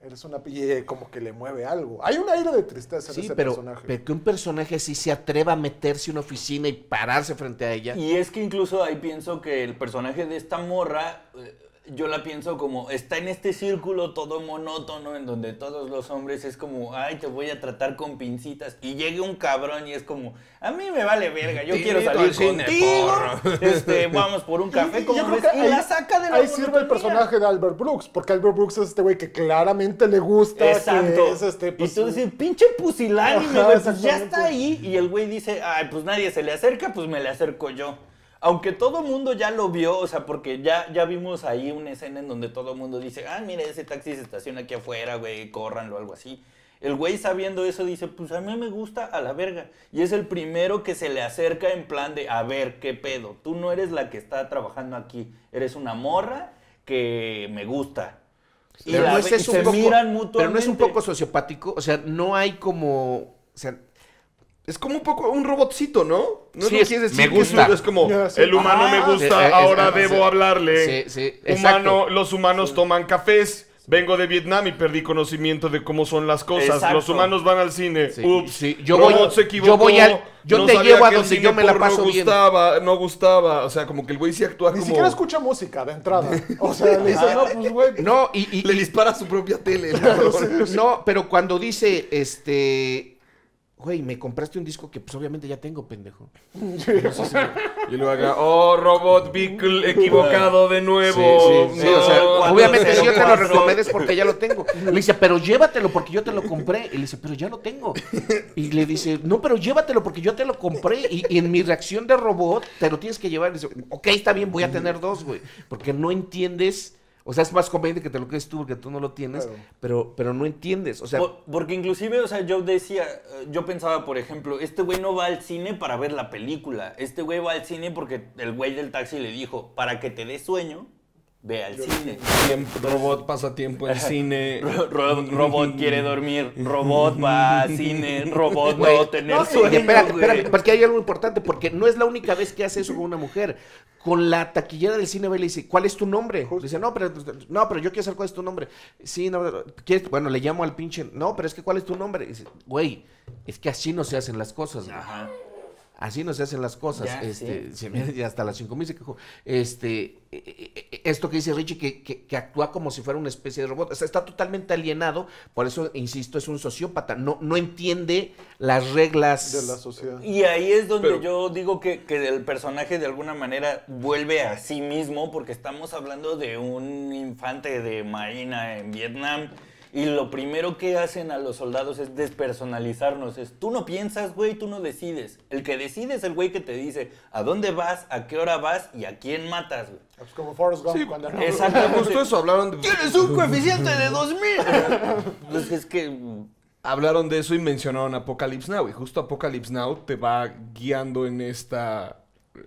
Eres una... Y eh, como que le mueve algo. Hay un aire de tristeza en Sí, ese pero, personaje. pero que un personaje así se atreva a meterse en una oficina y pararse frente a ella. Y es que incluso ahí pienso que el personaje de esta morra, eh, yo la pienso como, está en este círculo todo monótono en donde todos los hombres es como, ay, te voy a tratar con pincitas. Y llega un cabrón y es como, a mí me vale verga, yo quiero salir contigo. Este, vamos por un café, como ves, y ahí- la saca de la Ahí sirve el personaje de Albert Brooks, porque Albert Brooks es este güey que claramente le gusta, Exacto. que es este... pues, y tú dices, pinche pusilánime, güey, pues ya está ahí. Y el güey dice, ay, pues nadie se le acerca, pues me le acerco yo. Aunque todo mundo ya lo vio, o sea, porque ya, ya vimos ahí una escena en donde todo mundo dice, ah, mira, ese taxi se estaciona aquí afuera, güey, córranlo, algo así. El güey sabiendo eso dice, pues a mí me gusta a la verga. Y es el primero que se le acerca en plan de, a ver, ¿qué pedo? Tú no eres la que está trabajando aquí, eres una morra que me gusta. Y, Pero la no es y eso se un poco- miran Pero mutuamente. no es un poco sociopático, o sea, no hay como, o sea, Es como un poco un robotcito, ¿no? No Sí, lo es- quieres me decir que es gusta. Es como, sí. el humano Ah, me gusta, sí, eh, ahora es- debo hablarle. Sí. Humano, los humanos toman cafés, Vengo de Vietnam y perdí conocimiento de cómo son las cosas. Exacto. Los humanos van al cine. Sí, Ups. sí, yo voy- se equivocó. yo voy al- yo te sabía llevo a donde yo me la paso bien. gustaba, no gustaba. O sea, como que el güey sí actúa Ni como... siquiera escucha música de entrada. O sea, le dice, no, pues güey. No, y, y- Le y- dispara a su propia tele. no, pero cuando dice, este, güey, me compraste un disco que pues obviamente ya tengo, pendejo. Y luego haga, oh, robot vehicle equivocado de nuevo. Sí, sí, sí, o sea, No. obviamente si yo te lo recomendé es porque ya lo tengo. Le dice, pero llévatelo porque yo te lo compré. Y le dice, pero ya lo tengo. Y le dice, no, pero llévatelo porque yo te lo compré. Y, y en mi reacción de robot, te lo tienes que llevar. Y dice, ok, está bien, voy a tener dos, güey. Porque no entiendes. O sea, es más conveniente que te lo quedes tú porque tú no lo tienes. Claro. Pero, pero no entiendes. O sea, Por- porque inclusive, o sea, yo decía, eh, yo pensaba, por ejemplo, este güey no va al cine para ver la película. Este güey va al cine porque el güey del taxi le dijo, para que te dé sueño, ve al cine. Tiempo- robot pasa tiempo en cine. Ro- ro- robot quiere dormir, robot va al cine, robot no tener no, sueño. espérate, espérate, porque hay algo importante, porque no es la única vez que hace eso con una mujer. Con la taquillera del cine va y le dice, ¿cuál es tu nombre? Dice, no, pero no, pero yo quiero saber cuál es tu nombre. Sí, no, ¿quieres? bueno, le llamo al pinche, no, pero es que ¿cuál es tu nombre? Dice, güey, es que así no se hacen las cosas. Ajá. Así no se hacen las cosas. Ya, este, se me- hasta las 5000 se quejó. Este, eh, eh, eh, esto que dice Richie, que, que- que actúa como si fuera una especie de robot. O sea, está totalmente alienado. Por eso, insisto, es un sociópata. No, no entiende las reglas. De la sociedad. Y ahí es donde Pero- yo digo que, que el personaje de alguna manera vuelve a sí mismo, porque estamos hablando de un infante de marina en Vietnam. Y lo primero que hacen a los soldados es despersonalizarnos. Es tú no piensas, güey, tú no decides. El que decide es el güey que te dice a dónde vas, a qué hora vas y a quién matas, güey. Es como Forrest Gump Sí, cuando no. Exactamente. Justo eso, hablaron de, ¡Tienes un coeficiente de 2000! Pues es que. hablaron de eso y mencionaron Apocalypse Now. Y justo Apocalypse Now te va guiando en esta eh,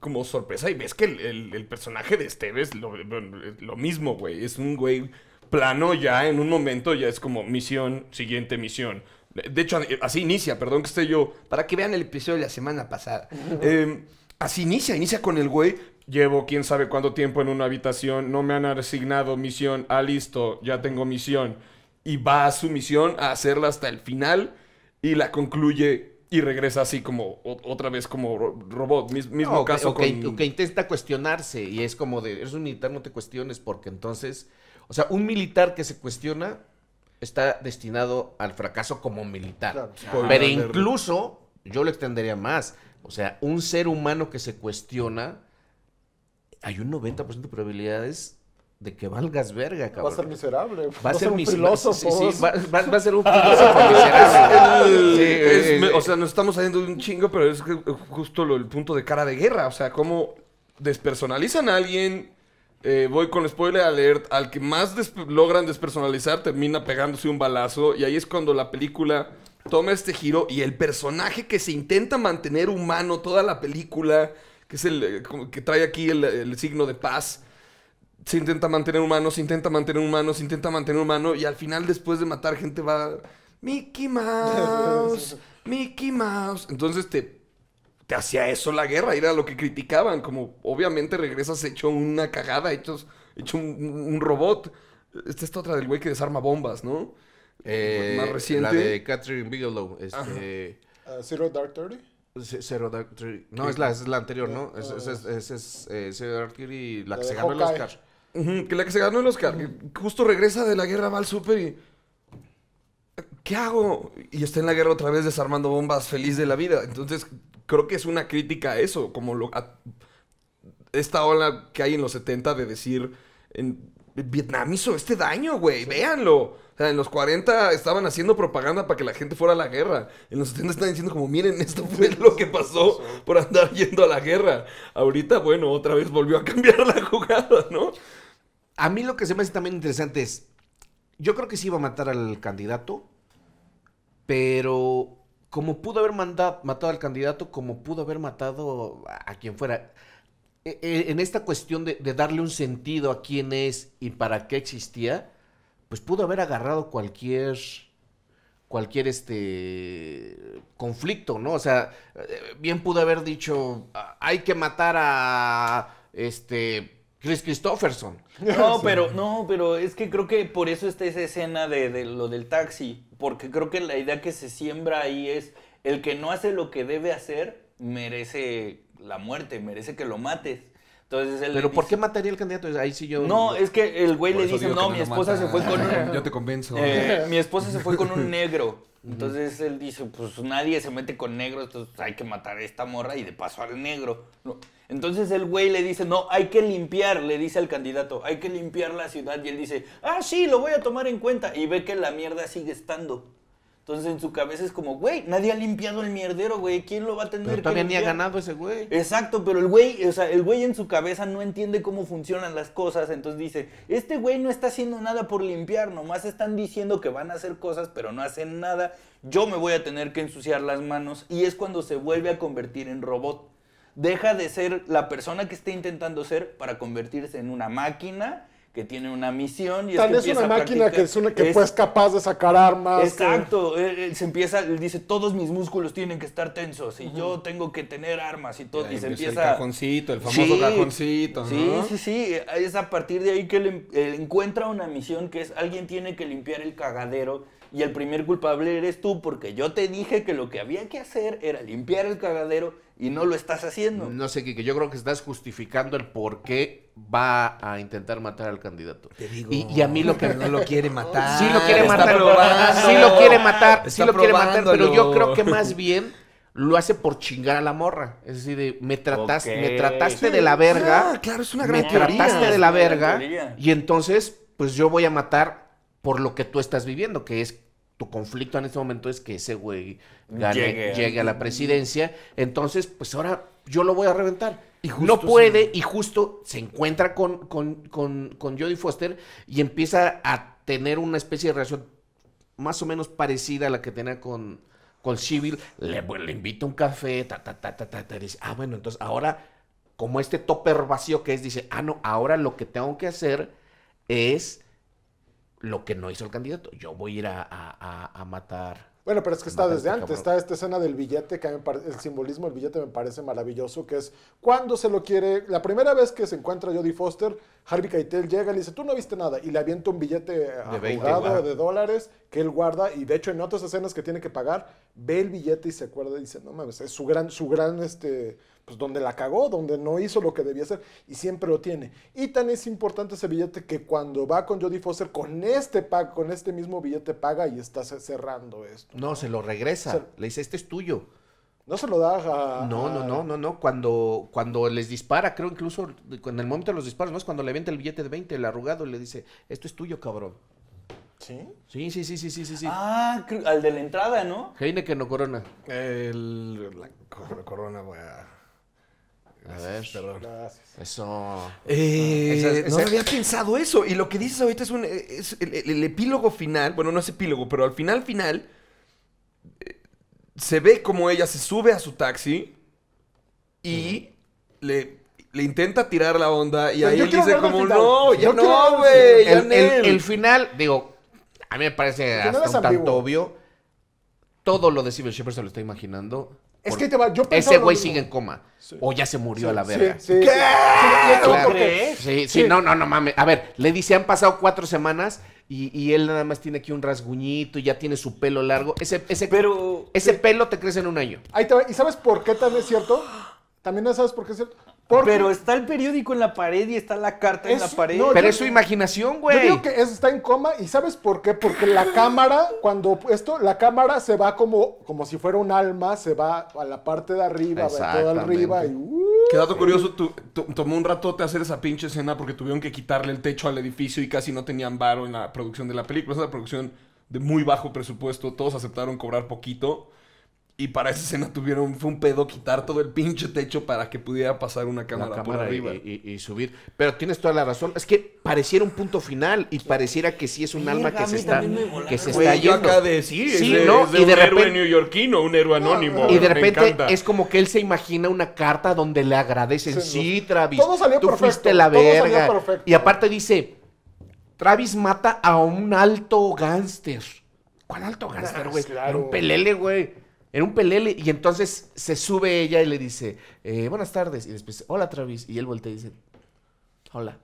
como sorpresa. Y ves que el, el- el personaje de Steve es lo, lo- lo mismo, güey. Es un güey plano ya, en un momento ya es como misión, siguiente misión. De hecho, así inicia, perdón que esté yo, para que vean el episodio de la semana pasada. Eh, así inicia, inicia con el güey. Llevo quién sabe cuánto tiempo en una habitación, no me han asignado misión, ah, listo, ya tengo misión. Y va a su misión a hacerla hasta el final y la concluye y regresa así como o- otra vez como ro- robot. Mis- mismo No, caso o que, con... o que intenta cuestionarse y es como de, eres un militar, no te cuestiones porque entonces, o sea, un militar que se cuestiona está destinado al fracaso como militar. Claro. Pero incluso, yo lo extendería más, o sea, un ser humano que se cuestiona, hay un 90% de probabilidades de que valgas verga, Va a ser cabrón. miserable. Va a ser un filósofo. sí, sí, va, va- va a ser un filósofo miserable. Sí, Es- eh, eh, o sea, nos estamos saliendo de un chingo, pero es eh, justo lo- el punto de cara de guerra. O sea, cómo despersonalizan a alguien. Eh, voy con spoiler alert. Al que más des- logran despersonalizar termina pegándose un balazo. Y ahí es cuando la película toma este giro. Y el personaje que se intenta mantener humano toda la película, que es el eh, que trae aquí el, el signo de paz. Se intenta mantener humano, se intenta mantener humano, se intenta mantener humano. Y al final, después de matar gente, va. Mickey Mouse, Mickey Mouse. Entonces te, te hacía eso la guerra, era lo que criticaban. Como obviamente regresas hecho una cagada, hecho, hecho un, un robot. Esta es otra del güey que desarma bombas, ¿no? eh, más reciente. La de Catherine Bigelow. Este, Uh, Zero Dark Thirty. Zero Dark Thirty. No, es la, es la anterior, ¿no? Es, es, es, es- es, eh, Zero Dark Thirty, la que se de ganó el. Oscar. Que la que se ganó el Oscar. Justo regresa de la guerra, va al súper y. ¿Qué hago? Y está en la guerra otra vez desarmando bombas, feliz de la vida. Entonces, creo que es una crítica a eso, como lo, a- esta ola que hay en los 70 de decir, en, Vietnam hizo este daño, güey, véanlo. O sea, en los 40 estaban haciendo propaganda para que la gente fuera a la guerra. En los 70 están diciendo como, miren, esto fue lo que pasó por andar yendo a la guerra. Ahorita, bueno, otra vez volvió a cambiar la jugada, ¿no? A mí lo que se me hace también interesante es, yo creo que sí iba a matar al candidato, pero como pudo haber matado al candidato, como pudo haber matado a, a quien fuera. E- e- En esta cuestión de, de darle un sentido a quién es y para qué existía, pues pudo haber agarrado cualquier cualquier este conflicto, ¿no? O sea, eh, bien pudo haber dicho, "Ah, hay que matar a este Chris Christopherson. No, pero, no, pero es que creo que por eso está esa escena de, de lo del taxi. Porque creo que la idea que se siembra ahí es el que no hace lo que debe hacer, merece la muerte, merece que lo mates. Entonces él Pero ¿por qué mataría el candidato? Ahí sí yo... No, es que el güey le dice, no, mi esposa se mata". fue con un... Yo te convenzo. Eh, mi esposa se fue con un negro. Entonces él dice, pues nadie se mete con negros, entonces hay que matar a esta morra y de paso al negro. No. Entonces el güey le dice, no, hay que limpiar, le dice al candidato, hay que limpiar la ciudad. Y él dice, ah, sí, lo voy a tomar en cuenta. Y ve que la mierda sigue estando. Entonces en su cabeza es como, güey, nadie ha limpiado el mierdero, güey, ¿quién lo va a tener Pero que todavía ni ha limpiar?" ganado ese güey. Exacto, pero el güey, o sea, el güey en su cabeza no entiende cómo funcionan las cosas, entonces dice, este güey no está haciendo nada por limpiar, nomás están diciendo que van a hacer cosas, pero no hacen nada, yo me voy a tener que ensuciar las manos, y es cuando se vuelve a convertir en robot. Deja de ser la persona que está intentando ser para convertirse en una máquina que tiene una misión y Tal que vez empieza una máquina que es una que es- pues capaz de sacar armas. que- Exacto, él, él se empieza, él dice, todos mis músculos tienen que estar tensos y yo tengo que tener armas y todo, Ahí y se empieza. El cajoncito, el famoso Sí, cajoncito, ¿no? Sí, sí, sí, es a partir de ahí que él, él encuentra una misión que es alguien tiene que limpiar el cagadero y el primer culpable eres tú porque yo te dije que lo que había que hacer era limpiar el cagadero y no lo estás haciendo. No sé, que yo creo que estás justificando el por qué va a intentar matar al candidato. Y, y a mí lo que no lo quiere matar. Sí lo quiere matar. Sí lo quiere matar. Sí lo quiere matar. Pero yo creo que más bien lo hace por chingar a la morra. Es decir, de, me, tratas, me trataste de la verga. Ah, claro, es una me gran teoría. trataste de la verga. Y entonces, pues yo voy a matar por lo que tú estás viviendo, que es tu conflicto en este momento es que ese güey gane- Llegue. llegue. a la presidencia. Entonces, pues ahora yo lo voy a reventar. Y justo no sí. puede, y justo se encuentra con, con, con, con Jodie Foster y empieza a tener una especie de relación más o menos parecida a la que tenía con, con Civil. Le, bueno, le invita un café, ta, ta, ta, ta, ta, ta, y dice, ah, bueno, entonces ahora, como este topper vacío que es, dice, ah, no, ahora lo que tengo que hacer es lo que no hizo el candidato. Yo voy a ir a, a- matar. Bueno, pero es que está desde este antes. cabrón. Está esta escena del billete, que a mí me el simbolismo del billete me parece maravilloso, que es cuando se lo quiere... La primera vez que se encuentra Jodie Foster, Harvey Keitel llega y le dice, tú no viste nada, y le avienta un billete De 20, arrugado ajá. de dólares que él guarda, y de hecho en otras escenas que tiene que pagar, ve el billete y se acuerda y dice, no mames, es su gran, su gran, este, pues donde la cagó, donde no hizo lo que debía hacer, y siempre lo tiene. Y tan es importante ese billete que cuando va con Jodie Foster, con este, pa- con este mismo billete paga y está ce- cerrando esto. No, se lo regresa. Le dice, este es tuyo. No se lo da a... No, no, a- no, no, no. Cuando, cuando les dispara, creo incluso en el momento de los disparos, ¿no? Es cuando le avienta el billete de 20, el arrugado, y le dice, esto es tuyo, cabrón. ¿Sí? Sí, sí, sí, sí, sí, sí. Ah, al de la entrada, ¿no? Heineken no corona. El, la cor- corona, voy a... A ver. Perdón. Gracias. Eso. Eh, Esa no esa- había pensado eso. Y lo que dices ahorita es, un, es el, el- el epílogo final. Bueno, no es epílogo, pero al final, final. Se ve como ella se sube a su taxi y le, le intenta tirar la onda. Y Pero ahí él dice como, no, ya Yo quiero no, güey, ya El, el- Nel". el final, digo, a mí me parece hasta un tanto ambiguo. obvio. Todo lo de Civil Shepard se lo está imaginando. Es que te va, yo Ese güey sigue en coma. Sí. O ya se murió Sí, a la verga. Sí, Claro. Sí, sí, Sí. no, no, no mames. A ver, le dice, han pasado cuatro semanas y, y él nada más tiene aquí un rasguñito y ya tiene su pelo largo. Ese, ese, Pero... ese pelo te crece en un año. Ahí te va. ¿Y sabes por qué también es cierto? También no sabes por qué es cierto. Porque Pero está el periódico en la pared y está la carta en la pared. no, Pero yo- es su imaginación, yo güey. digo que es- está en coma y ¿sabes por qué? Porque la cámara, cuando esto, la cámara se va como, como si fuera un alma, se va a la parte de arriba, va todo Exactamente. arriba y... uh, Qué dato curioso, tu- tu- tomó un ratote hacer esa pinche escena porque tuvieron que quitarle el techo al edificio y casi no tenían varo en la producción de la película. Es una producción de muy bajo presupuesto, todos aceptaron cobrar poquito. Y para esa escena tuvieron, fue un pedo quitar todo el pinche techo para que pudiera pasar una cámara, por y, arriba. y- y subir. Pero tienes toda la razón. Es que pareciera un punto final y pareciera que sí es un alma que a se está, que se está yo yendo. acá de sí, Sí, es de, ¿no? es de Y un de héroe repente- neoyorquino, un héroe anónimo. Y de repente es como que él se imagina una carta donde le agradecen. Sí, Sí. Travis. Todo salió tú perfecto, fuiste la todo salió verga. perfecto. Y aparte dice: Travis mata a un alto gángster. ¿Cuál alto gángster, güey? claro. Era un pelele, güey. Era un pelele. Y entonces se sube ella y le dice: eh, Buenas tardes. Y después, Hola, Travis. Y él voltea y dice: Hola.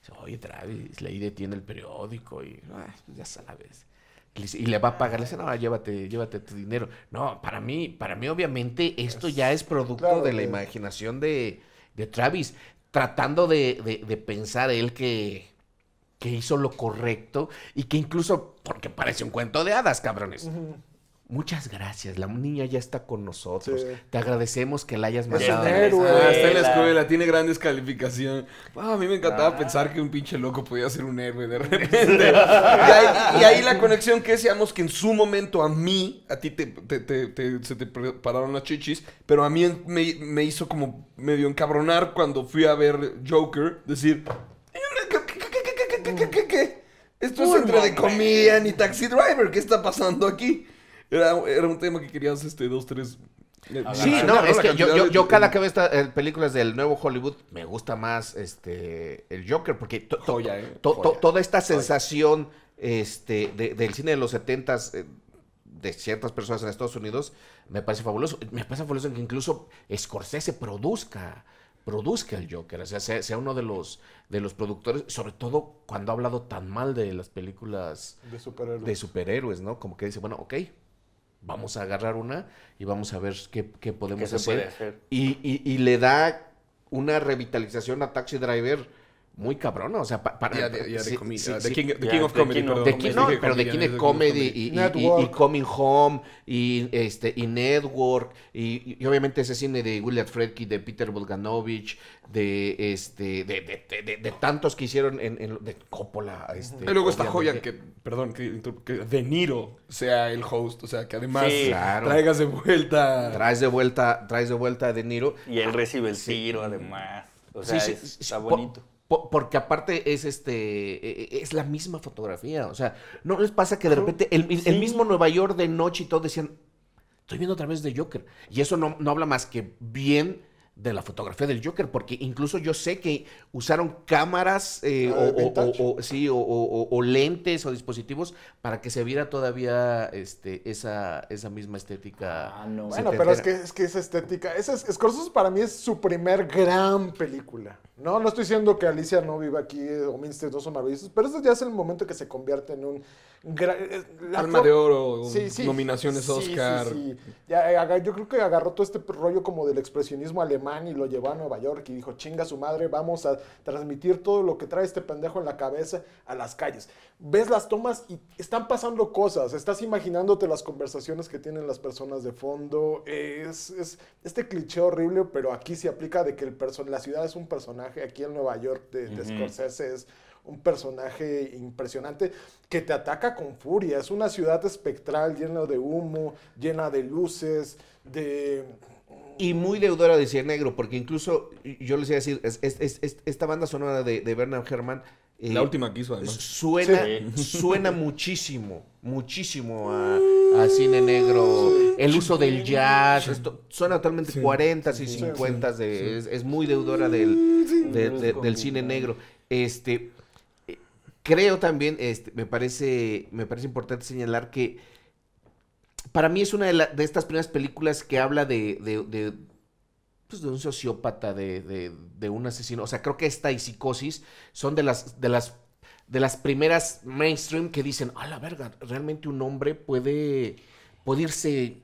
Dice, Oye, Travis, leí de ti en el periódico y ah, ya sabes. Y le, dice- y le va a pagar, le dice, no, llévate, llévate tu dinero. No, para mí, para mí obviamente esto ya es producto claro, de la imaginación de, de Travis, tratando de, de- de pensar él que, que hizo lo correcto y que incluso, porque parece un cuento de hadas, cabrones. Muchas gracias, la niña ya está con nosotros. Sí. Te agradecemos que la hayas Es mandado. un héroe. Ah, está en la Escuela. tiene grandes calificaciones. Ah, a mí me encantaba Ah. pensar que un pinche loco podía ser un héroe de repente. y, ahí, y ahí la conexión que decíamos que en su momento a mí, a ti te, te- te- te- se te pararon las chichis, pero a mí me, me hizo como medio encabronar cuando fui a ver Joker, decir, "Eh, ¿qué, qué, qué, qué, qué, qué, qué, qué? Esto es entre de comida y Taxi Driver, ¿qué está pasando aquí? Era, era un tema que querías, este, dos, tres... eh, Sí, mencionar, no, es que yo, yo, de- yo cada que veo estas eh, películas del nuevo Hollywood me gusta más este el Joker porque to- to- Joya, eh, to- to- joya. toda esta sensación este de- del cine de los setentas eh, de ciertas personas en Estados Unidos me parece fabuloso. Me parece fabuloso que incluso Scorsese produzca produzca el Joker, o sea, sea, sea uno de los de los productores, sobre todo cuando ha hablado tan mal de las películas De superhéroes. de superhéroes, ¿no? Como que dice, bueno, ok, vamos a agarrar una y vamos a ver qué, qué podemos hacer. hacer? Y, y- y le da una revitalización a Taxi Driver muy cabrona, o sea, pa- para... Ya de, ya de sí, comedia, sí, de sí. King, of Comedy, King perdón. King, no, pero de King of Comedy y, y- y- Network. y Coming Home y, este, y Network y, y obviamente ese cine de William Fredky, de Peter Bogdanovich, de este de, de- de- de- de tantos que hicieron en, en- de Coppola. Este, Y luego está joya que, perdón, que, De Niro sea el host, o sea, que además Sí, claro. traigas de vuelta. Traes de vuelta, traes de vuelta a De Niro. Y él recibe el tiro, además. O sea, Sí, sí, es- sí, está bonito. po- porque aparte es este e- e- es la misma fotografía. O sea, ¿no les pasa que de repente el, el Sí. mismo Nueva York de noche y todo decían, estoy viendo otra vez de Joker? Y eso no, no habla más que bien de la fotografía del Joker, porque incluso yo sé que usaron cámaras eh, Ah, o, o- o- o- sí, o, o- o- o lentes o dispositivos para que se viera todavía este, esa, esa misma estética. Ah, no. Bueno, pero es que, es que esa estética, esa es, Scorsese para mí es su primer gran película. No, no estoy diciendo que Alicia no viva aquí eh, o Minster no son maravillosos, pero ese ya es el momento que se convierte en un eh, Alma de oro, Sí, sí. nominaciones Sí, sí, Oscar. sí. Ya, eh, yo creo que agarró todo este rollo como del expresionismo alemán y lo llevó a Nueva York y dijo, chinga su madre, vamos a transmitir todo lo que trae este pendejo en la cabeza a las calles. Ves las tomas y están pasando cosas, estás imaginándote las conversaciones que tienen las personas de fondo. Es, es este cliché horrible, pero aquí se aplica de que el la ciudad es un personaje, aquí en Nueva York de, de Scorsese es un personaje impresionante que te ataca con furia. Es una ciudad espectral llena de humo, llena de luces, de... Y muy deudora de Negro, porque incluso yo les iba a decir, es- es- es- es- esta banda sonora de, de Bernard Herrmann eh, La última que hizo, además. suena, Sí. suena muchísimo, muchísimo a, a cine negro. El uso del jazz, esto, suena totalmente 40s y 50s, de, es, es muy deudora del, de- de- del cine negro. Este, eh, creo también, este, me parece, me parece importante señalar que para mí es una de, la- de estas primeras películas que habla de, de, de, pues, de un sociópata, de, de- de un asesino. O sea, creo que esta y psicosis son de las, de las, de las primeras mainstream que dicen, a la verga, realmente un hombre puede, puede irse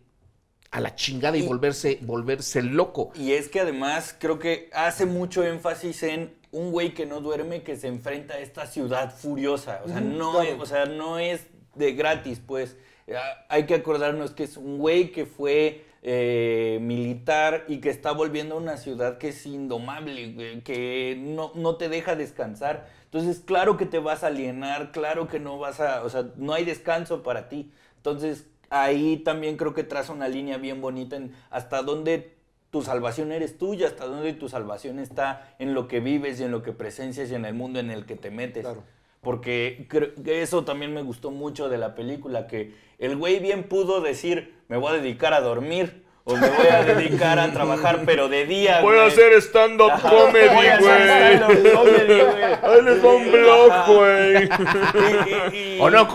a la chingada y, Y- volverse, volverse loco. Y es que además creo que hace mucho énfasis en un güey que no duerme que se enfrenta a esta ciudad furiosa. O sea, no, claro. es, o sea, no es de gratis, pues. Ah, Hay que acordarnos que es un güey que fue eh, militar y que está volviendo a una ciudad que es indomable, que no, no te deja descansar. Entonces, claro que te vas a alienar, claro que no vas a, o sea, no hay descanso para ti. Entonces, ahí también creo que traza una línea bien bonita en hasta dónde tu salvación eres tuya, hasta dónde tu salvación está en lo que vives y en lo que presencias y en el mundo en el que te metes. Claro. Porque creo que eso también me gustó mucho de la película, que el güey bien pudo decir, me voy a dedicar a dormir o me voy a dedicar a trabajar, pero de día. Voy a güey". hacer stand-up comedy, voy a hacer stand-up güey. comedy, güey. Ahí les va un blog, güey. Y- y- y- ¿O no, ¿no?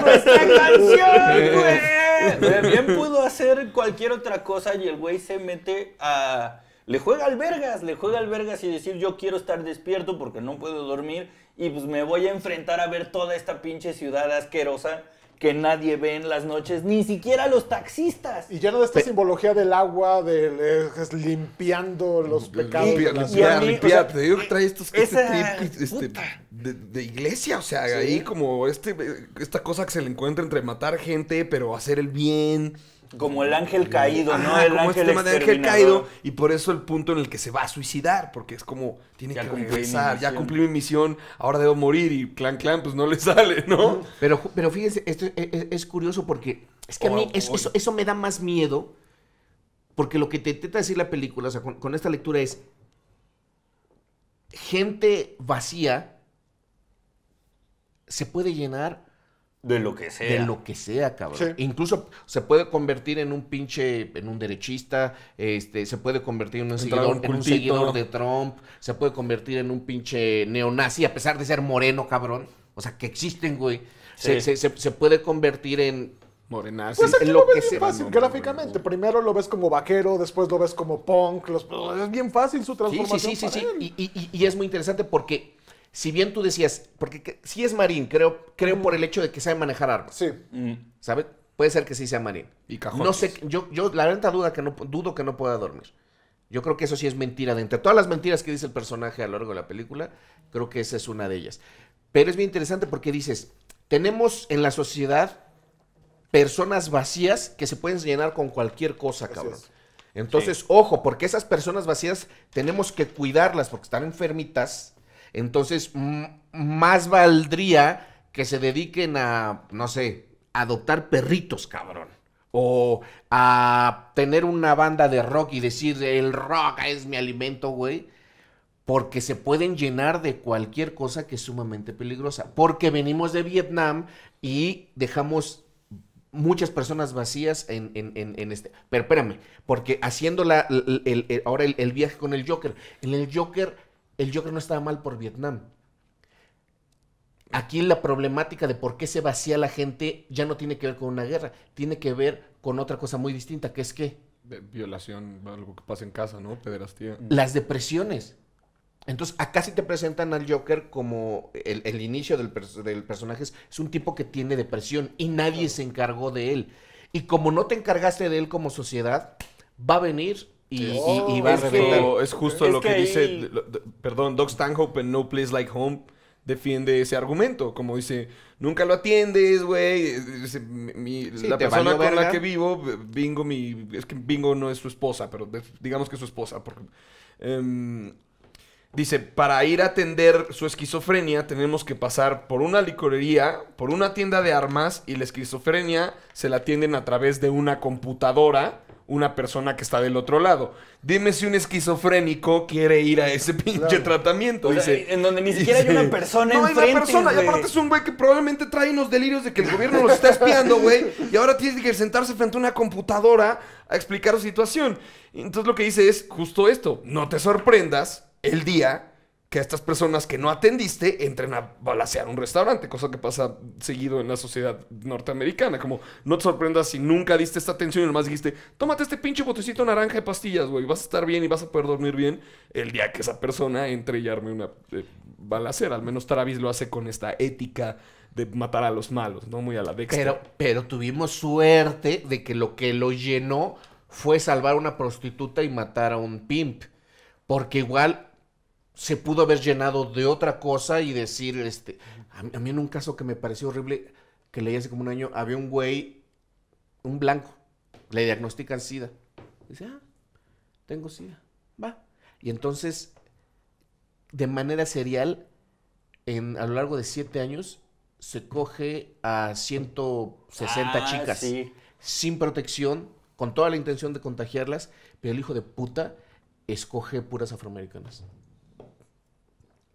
¡Nuestra canción, güey! Bien pudo hacer cualquier otra cosa y el güey se mete a le juega al vergas, le juega al vergas y decir yo quiero estar despierto porque no puedo dormir y pues me voy a enfrentar a ver toda esta pinche ciudad asquerosa que nadie ve en las noches, ni siquiera los taxistas. Y lleno de esta simbología del agua, de limpiando los pecados. de Limpia, la y a limpia, mí, limpia. o sea, Te digo que trae estos este esa- trip este, de iglesia, o sea, ahí como este, esta cosa que se le encuentra entre matar gente, pero hacer el bien. Como el ángel caído, ¿no? Ajá, El como ángel este tema de ángel caído y por eso el punto en el que se va a suicidar, porque es como, tiene Ya que regresar, ya cumplí mi misión, ahora debo morir y clan clan pues no le sale, ¿no? Pero, pero fíjense, esto es, es- es curioso porque es que a Oh, mí es- oh. eso, eso me da más miedo. Porque lo que te intenta decir la película, o sea, con, con esta lectura es gente vacía se puede llenar De lo que sea. de lo que sea, cabrón. Sí. Incluso se puede convertir en un pinche, en un derechista, este, se puede convertir en un, Entrar seguidor, un en un cultito. seguidor de Trump, se puede convertir en un pinche neonazi, a pesar de ser moreno, cabrón. O sea, que existen, güey. Se, Sí. se- se- se puede convertir en... Morenazi. Pues aquí en lo lo que bien sea. fácil, No, no, gráficamente. Primero lo ves como vaquero, después lo ves como punk. los- es bien fácil su transformación. sí, sí, sí, para sí. él. Y, y- y- y es muy interesante porque, si bien tú decías, porque que- sí es marín, creo, creo por el hecho de que sabe manejar armas. Sí. Mm. ¿Sabes? Puede ser que sí sea marín. Y cajones. No sé, yo, yo la verdad duda que no, dudo que no pueda dormir. Yo creo que eso sí es mentira. De entre todas las mentiras que dice el personaje a lo largo de la película, creo que esa es una de ellas. Pero es bien interesante porque dices, tenemos en la sociedad personas vacías que se pueden llenar con cualquier cosa, cabrón. es. Entonces, ojo, porque esas personas vacías tenemos que cuidarlas porque están enfermitas. Entonces, más valdría que se dediquen a, no sé, adoptar perritos, cabrón. O a tener una banda de rock y decir, el rock es mi alimento, güey. Porque se pueden llenar de cualquier cosa que es sumamente peligrosa. Porque venimos de Vietnam y dejamos muchas personas vacías en, en- en- este. Pero espérame, porque haciendo la, el- ahora el viaje con el Joker, en el Joker, el Joker no estaba mal por Vietnam. Aquí la problemática de por qué se vacía la gente ya no tiene que ver con una guerra, tiene que ver con otra cosa muy distinta, que es que violación, algo que pasa en casa, ¿no? Pederastía. las depresiones. Entonces, acá sí te presentan al Joker como el, el inicio del, pers- del personaje. Es, es un tipo que tiene depresión y nadie se encargó de él. Y como no te encargaste de él como sociedad, va a venir y, y- y va a es que- reventar. Justo- es justo Es lo que, que ahí- dice, lo- de- perdón, Doc Stanhope en No Place Like Home defiende ese argumento, como dice, nunca lo atiendes, güey, eh, Sí, la persona con la que vivo, Bingo, mi, es que Bingo no es su esposa, pero de- digamos que es su esposa, porque, em, dice, para ir a atender su esquizofrenia tenemos que pasar por una licorería, por una tienda de armas y la esquizofrenia se la atienden a través de una computadora, una persona que está del otro lado. Dime si un esquizofrénico quiere ir a ese pinche tratamiento. O sea, dice, en donde ni siquiera hay una persona No hay una persona, y aparte es un güey que probablemente trae unos delirios de que el gobierno los está espiando, güey, y ahora tiene que sentarse frente a una computadora a explicar su situación. Entonces lo que dice es justo esto, no te sorprendas el día que estas personas que no atendiste entren a balacear un restaurante, cosa que pasa seguido en la sociedad norteamericana, como no te sorprendas si nunca diste esta atención y nomás dijiste, tómate este pinche botecito naranja de pastillas, güey, vas a estar bien y vas a poder dormir bien el día que esa persona entre y arme una eh, balacera, al menos Travis lo hace con esta ética de matar a los malos, no muy a la Dexter. Pero, pero tuvimos suerte de que lo que lo llenó fue salvar a una prostituta y matar a un pimp. Porque igual se pudo haber llenado de otra cosa y decir, este, a, mí- a mí en un caso que me pareció horrible, que leí hace como un año, había un güey, un blanco, le diagnostican SIDA. Dice, ah, tengo SIDA, va. Y entonces, de manera serial, en, a lo largo de siete años, se coge a 160 Ah, chicas sí. sin protección, con toda la intención de contagiarlas, pero el hijo de puta escoge puras afroamericanas.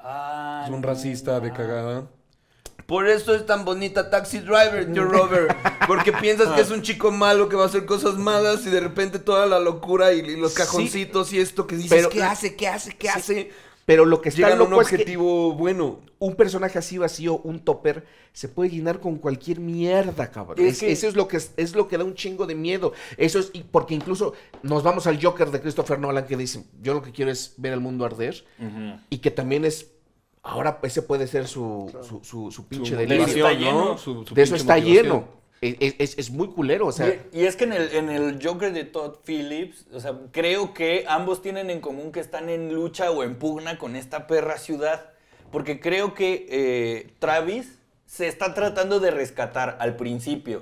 Ah, es un no, racista de cagada. Por eso es tan bonita Taxi Driver, tío Robert. Porque piensas que es un chico malo que va a hacer cosas malas y de repente toda la locura y, y los Sí. cajoncitos y esto que dices, Pero ¿qué hace? ¿Qué hace? ¿Qué Sí. hace? Pero lo que está Llegan a un loco es que objetivo bueno. un personaje así vacío, un topper, se puede llenar con cualquier mierda, cabrón. Es Es- que- Eso es lo que es, es lo que da un chingo de miedo. Eso es y porque incluso nos vamos al Joker de Christopher Nolan que dice, yo lo que quiero es ver el mundo arder y que también es ahora ese puede ser su su, su, su pinche Su delirio. ¿no? Su- su De eso está motivación. lleno. Es, es- es muy culero, o sea, y, y es que en el, en el Joker de Todd Phillips, o sea, creo que ambos tienen en común que están en lucha o en pugna con esta perra ciudad. Porque creo que eh, Travis se está tratando de rescatar al principio.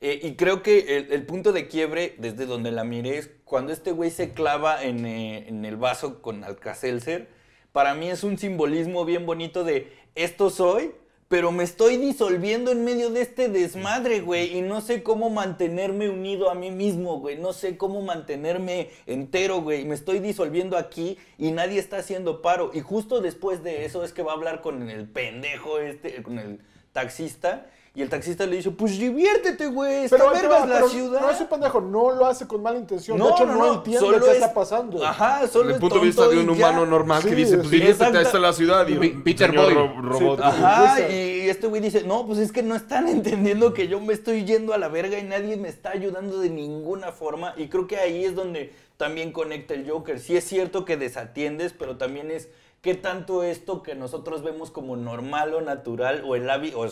Eh, y creo que el, el punto de quiebre, desde donde la miré, es cuando este güey se clava en, eh, en el vaso con Alka-Seltzer. Para mí es un simbolismo bien bonito de esto soy, pero me estoy disolviendo en medio de este desmadre, güey. Y no sé cómo mantenerme unido a mí mismo, güey. No sé cómo mantenerme entero, güey. Me estoy disolviendo aquí y nadie está haciendo paro. Y justo después de eso es que va a hablar con el pendejo este, con el taxista. Y el taxista le dice, pues diviértete, güey. Está Pero, vergas la pero ciudad. No es un pendejo, no lo hace con mala intención. de hecho, no, entiende solo qué es- está pasando. Ajá, solo Desde el punto de vista de un ya. humano normal que dice, pues diviértete, ahí está la ciudad. Y, Peter Boyle. ro- robot. Sí. Ajá, y este güey dice, no, pues es que no están entendiendo que yo me estoy yendo a la verga y nadie me está ayudando de ninguna forma. Y creo que ahí es donde también conecta el Joker. Sí es cierto que desatiendes, pero también es qué tanto esto que nosotros vemos como normal o natural o el hábito,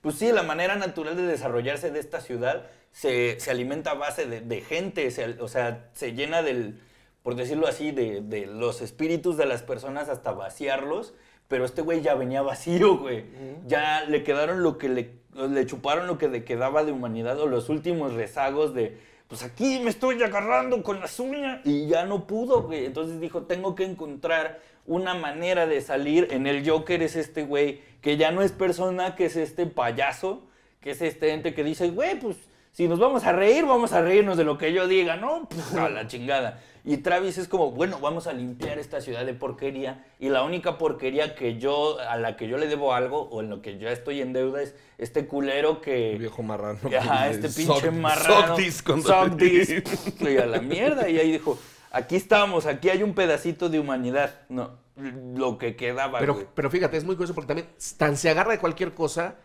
pues sí, la manera natural de desarrollarse de esta ciudad se, se alimenta a base de, de gente, se- o sea, se llena del, por decirlo así, de, de los espíritus de las personas hasta vaciarlos, pero este güey ya venía vacío, güey. Ya le quedaron lo que le, le chuparon lo que le quedaba de humanidad o los últimos rezagos de, pues aquí me estoy agarrando con las uñas y ya no pudo, güey. Entonces dijo, tengo que encontrar una manera de salir. En el Joker es este güey que ya no es persona, que es este payaso, que es este ente que dice, güey, pues si nos vamos a reír, vamos a reírnos de lo que yo diga, ¿no? Pues, a la chingada. Y Travis es como, bueno, vamos a limpiar esta ciudad de porquería. Y la única porquería que yo, a la que yo le debo algo, o en lo que yo estoy en deuda, es este culero que. El viejo marrano. Ajá, que este pinche "Suck- marrano. suck this con- Suck this. Y a la mierda. Y ahí dijo, aquí estamos, aquí hay un pedacito de humanidad. No, lo que quedaba, güey. Pero, pero fíjate, es muy curioso porque también tan se agarra de cualquier cosa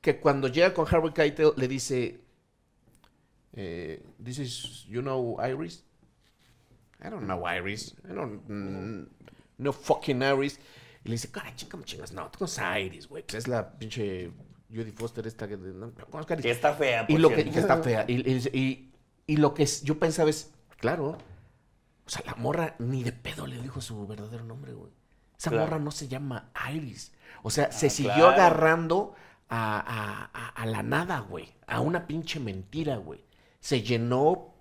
que cuando llega con Harvey Keitel le dice, eh, this is, you know Iris? I don't know Iris. I don't mm, know fucking Iris. Y le dice, cara, ¿cómo chingas? No, tú conoces a Iris, güey. Pues es la pinche Judy Foster esta que... No, Iris. Que está fea, Y por lo que, que está fea. Y, y- y- y lo que yo pensaba es, claro, o sea, la morra ni de pedo le dijo su verdadero nombre, güey. Esa Claro. morra no se llama Iris. O sea, se Ah, siguió claro. agarrando a, a- a- a la nada, güey. A una pinche mentira, güey. Se llenó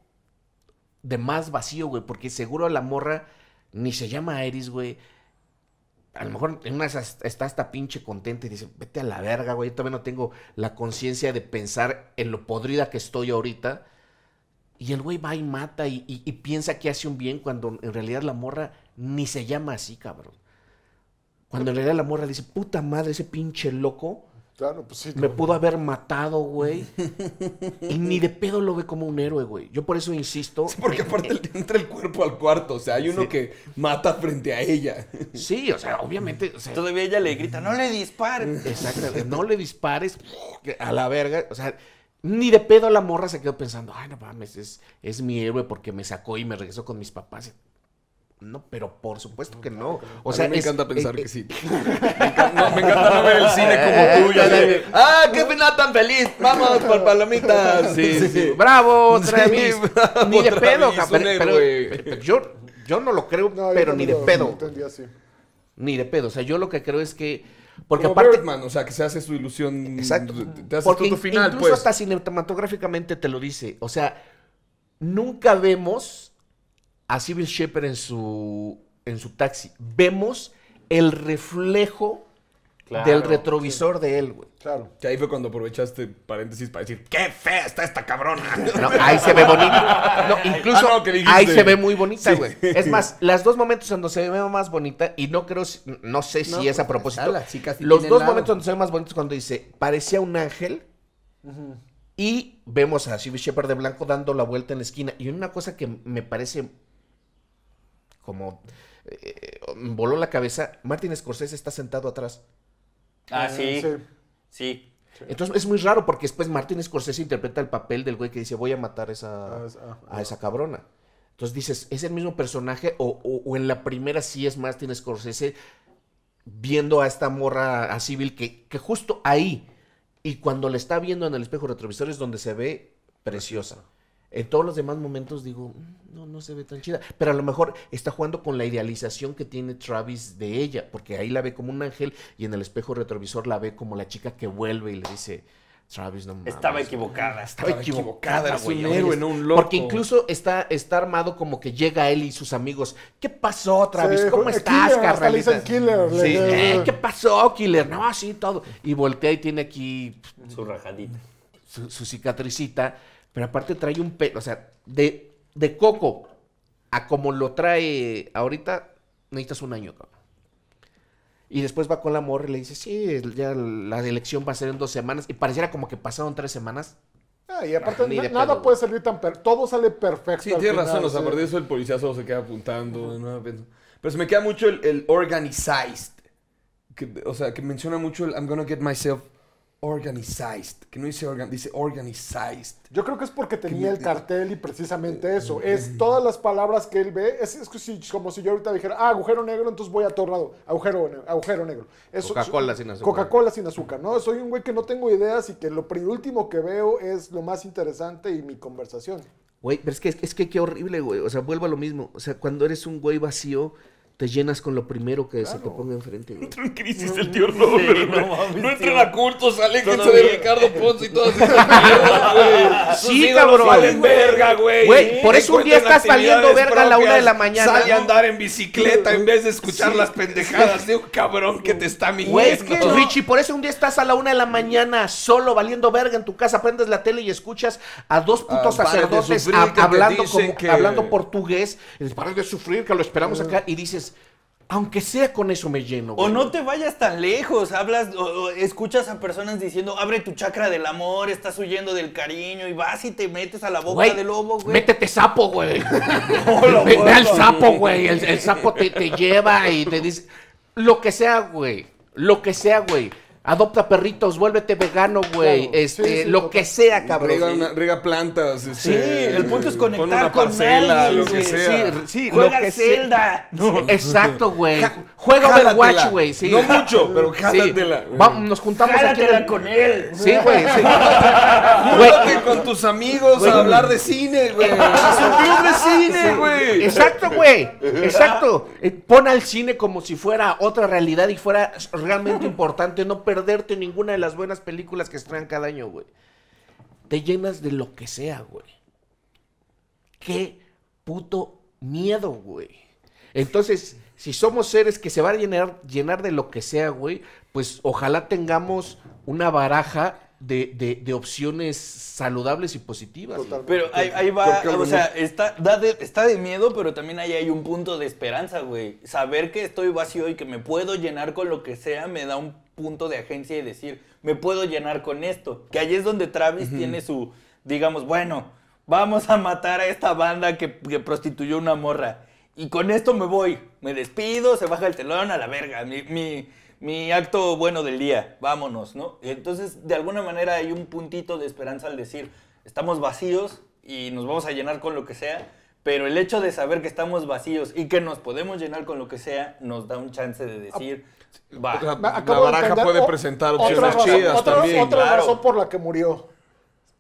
de más vacío, güey. Porque seguro la morra ni se llama Iris, güey. A lo mejor en una de esas está hasta pinche contenta y dice, vete a la verga, güey. Yo todavía no tengo la conciencia de pensar en lo podrida que estoy ahorita. Y el güey va y mata y, y- y piensa que hace un bien cuando en realidad la morra ni se llama así, cabrón. Cuando en realidad la morra dice, puta madre, ese pinche loco Claro, pues sí. me pudo haber matado, güey. Y ni de pedo lo ve como un héroe, güey. Yo por eso insisto. Porque aparte entra el cuerpo al cuarto. O sea, hay uno Sí. que mata frente a ella. Sí, o sea, obviamente. o sea, Todavía ella le grita, no le disparen. Exacto, no le dispares a la verga. O sea, ni de pedo la morra se quedó pensando, ay, no mames, es, es mi héroe porque me sacó y me regresó con mis papás. No, pero por supuesto que no. O a sea, mí me es- encanta pensar eh, que sí. Me encanta, no, me encanta no ver el cine como tú. ya de, ¡Ah, qué pena tan feliz! ¡Vamos por palomitas! Sí, sí. Bravo, Sí, Travis. bravo, ni de Travis, pedo. Pero, héroe. pero yo, yo no lo creo, No, pero ni de pedo. lo entendí así. Ni de pedo. O sea, yo lo que creo es que. Porque Como aparte. Birdman, o sea, que se hace su ilusión. Exacto. Te haces Porque tu in- final, incluso pues. hasta cinematográficamente te lo dice. O sea, nunca vemos a Civil Shepherd en su, en su taxi. Vemos el reflejo Claro, del retrovisor de él, güey. Claro. Que ahí fue cuando aprovechaste paréntesis para decir, ¡qué fea está esta cabrona! No, ahí se ve bonita. No, incluso Ah, no, que dijiste. ahí se ve muy bonita, Sí. güey. Es más, las dos momentos donde se ve más bonita, y no creo, no sé si No, es a pues, propósito. las chicas sí los dos lado. momentos donde se ve más bonito es cuando dice, parecía un ángel. Y vemos a Civil Shepard de blanco dando la vuelta en la esquina. Y una cosa que me parece como eh, voló la cabeza, Martin Scorsese está sentado atrás. Ah, sí. Sí. Sí. Entonces es muy raro porque después Martin Scorsese interpreta el papel del güey que dice voy a matar a esa, Ah, ah, a esa cabrona. Entonces dices, ¿es el mismo personaje o, o- o en la primera sí es Martin Scorsese viendo a esta morra a Civil que, que justo ahí y cuando le está viendo en el espejo retrovisor es donde se ve preciosa. En todos los demás momentos digo, "Mm, no, no se ve tan chida. Pero a lo mejor está jugando con la idealización que tiene Travis de ella, porque ahí la ve como un ángel y en el espejo retrovisor la ve como la chica que vuelve y le dice, Travis, no mames. Estaba güey". equivocada. Estaba equivocada, güey. un héroe, no un loco. Porque incluso está, está armado como que llega él y sus amigos. ¿Qué pasó, Travis? Sí, ¿Cómo estás, carnalita? killer, le- Sí, "Eh, ¿Qué pasó, killer? No, sí, todo. Y voltea y tiene aquí Su rajadita. su, su cicatricita. Pero aparte trae un pelo, o sea, de, de coco a como lo trae ahorita, necesitas un año, cabrón. Y después va con la morra y le dice, sí, ya la elección va a ser en dos semanas. Y pareciera como que pasaron tres semanas. Ah, y aparte, Ni na- de nada pedo, puede salir tan... per- todo sale perfecto Sí, al tienes final, razón, o sea, a sí. partir de eso el policía solo se queda apuntando. de nuevo, pensando. Pero se me queda mucho el, el organized. Que, o sea, que menciona mucho el I'm gonna get myself organized. Que no dice organ, dice organized. Yo creo que es porque tenía el cartel y precisamente eso. Es todas las palabras que él ve. Es, es que si- como si yo ahorita dijera, ah, agujero negro, entonces voy a tornado. Agujero, agujero negro. Coca-Cola sin azúcar. Coca-Cola sin azúcar, ¿no? Soy un güey que no tengo ideas y que lo último que veo es lo más interesante y mi conversación. Güey, pero es que, es que qué horrible, güey. O sea, vuelvo a lo mismo. O sea, cuando eres un güey vacío, te llenas con lo primero que se te ponga enfrente, güey. en crisis el tío Robert, no güey. mames, No tío. entran a cultos, salen gente de. Ricardo Ponce y todas esas mierdas, güey. Sí, cabrón. valen verga, güey. Güey, por eso un día estás valiendo actividades verga a la una de la mañana. Sal a andar en bicicleta en vez de escuchar las pendejadas de un cabrón que te está mintiendo. Güey, es que, Richie, por eso un día estás a la una de la mañana solo valiendo verga en tu casa, prendes la tele y escuchas a dos putos Ah, sacerdotes hablando, como- que- hablando portugués. Paren de sufrir, que lo esperamos acá. Y dices, aunque sea con eso me lleno, O güey. no te vayas tan lejos, hablas o, o escuchas a personas diciendo, abre tu chakra del amor, estás huyendo del cariño y vas y te metes a la boca Güey, del lobo, güey. Métete sapo, güey. Ve, ve al sapo, güey. El, el sapo te, te lleva y te dice. Lo que sea, güey. Lo que sea, güey. Adopta perritos, vuélvete vegano, güey. Claro, este, sí, sí, lo total. que sea, cabrón. Riega, una- riega plantas. este, Sí, el punto es pon conectar una con parcela, alguien, lo que güey. sea. Sí, sí, lo Juega que sea. Zelda. No. Exacto, güey. Juega Jálatela. Overwatch, güey. Sí. No mucho, pero jálatela. Vamos, nos juntamos aquí. Jálatela el- con él. Sí, güey. Júntate con tus amigos a hablar de cine, güey. Es un club de cine, güey. Exacto, güey. Exacto. Eh, Pon al cine como si fuera otra realidad y fuera realmente importante no perderte ninguna de las buenas películas que estrenan cada año, güey. Te llenas de lo que sea, güey. Qué puto miedo, güey. Entonces, si somos seres que se van a llenar, llenar de lo que sea, güey, pues ojalá tengamos una baraja de, de- de opciones saludables y positivas. Totalmente. Pero ahí, ahí va, o sea, está, da de, está de miedo, pero también ahí hay un punto de esperanza, güey. Saber que estoy vacío y que me puedo llenar con lo que sea me da un punto de agencia y decir, me puedo llenar con esto. Que ahí es donde Travis tiene su, digamos, bueno, vamos a matar a esta banda que, que prostituyó una morra. Y con esto me voy, me despido, se baja el telón a la verga. Mi, mi, mi acto bueno del día, vámonos, ¿no? Entonces, de alguna manera hay un puntito de esperanza al decir, estamos vacíos y nos vamos a llenar con lo que sea, pero el hecho de saber que estamos vacíos y que nos podemos llenar con lo que sea, nos da un chance de decir, va. Sea, Me la de baraja puede o- presentar otra opciones razón- chidas otra, también. Otra claro. razón por la que murió.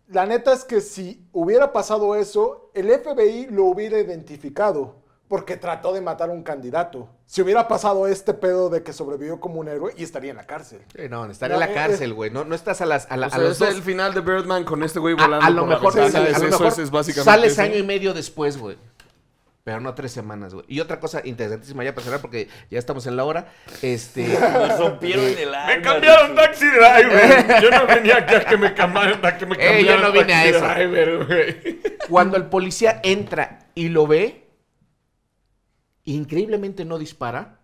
La neta es que si hubiera pasado eso, el FBI lo hubiera identificado porque trató de matar a un candidato. Si hubiera pasado este pedo de que sobrevivió como un héroe y estaría en la cárcel. Sí, no, estar en la eh, cárcel, güey. No, no estás a las a, la- O a sea, los es dos. el final de Birdman con este güey A, volando. a lo por la mejor, ventana, sales, a es lo eso, mejor es- es básicamente sales eso. año y medio después, güey. Pero no tres semanas, güey. Y otra cosa interesantísima ya para cerrar, porque ya estamos en la hora. Este. Me rompieron el alma. Me cambiaron. Taxi Driver. Yo no venía aquí a que me cambiaran, a que me Eh, yo no vine a Taxi eso. Driver, güey. Cuando el policía entra y lo ve, increíblemente no dispara.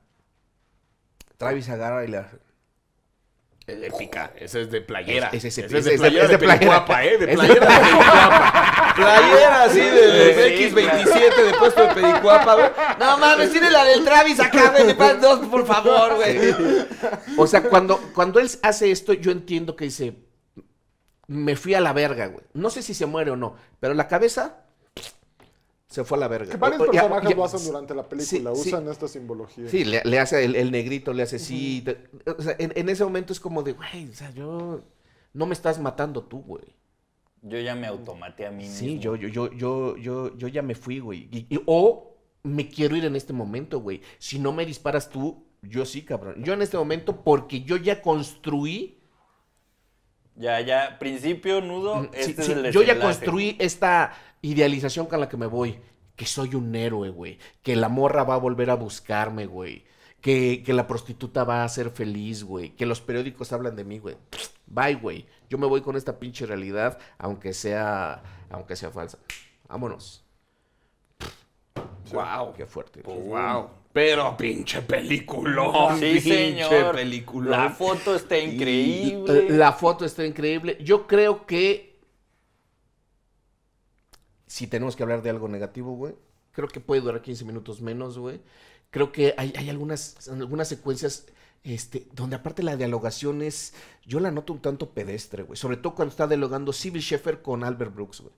Travis agarra y le hace. Es épica. Ese es de playera. Ese es- Ese es de- es de playera. Pericuapa, ¿eh? De playera de. Playera así de, de Sí, X27 de puesto de Pericuapa, güey. No mames, tiene la del Travis acá, güey. Pagan dos, por favor, güey. O sea, cuando, cuando él hace esto, yo entiendo que dice, me fui a la verga, güey. No sé si se muere o no, pero la cabeza se fue a la verga. Que varios O- o- ya- personajes ya- lo hacen durante la película, sí, sí. usan esta simbología. Sí, le, le hace el, el negrito, le hace sí. de- o sea, en, en ese momento es como de, güey, o sea, yo... No me estás matando tú, güey. Yo ya me automaté a mí Sí, mismo. yo, yo, yo, yo, yo, yo ya me fui, güey. Y- y- o me quiero ir en este momento, güey. Si no me disparas tú, yo sí, cabrón. Yo en este momento, porque yo ya construí Ya, ya, principio, nudo, Mm, Sí, este sí, es el yo ya construí esta idealización con la que me voy. Que soy un héroe, güey. Que la morra va a volver a buscarme, güey. Que, que la prostituta va a ser feliz, güey. Que los periódicos hablan de mí, güey. Bye, güey. Yo me voy con esta pinche realidad, aunque sea, aunque sea falsa. Vámonos. Wow, qué fuerte. Wow. Pero pinche peliculón. Sí, pinche señor. peliculón. La foto está Y- increíble. La foto está increíble. Yo creo que si tenemos que hablar de algo negativo, güey, creo que puede durar 15 minutos menos, güey. Creo que hay, hay algunas, algunas secuencias este, donde aparte la dialogación es, yo la noto un tanto pedestre, güey. Sobre todo cuando está dialogando Sybil Sheffer con Albert Brooks, güey.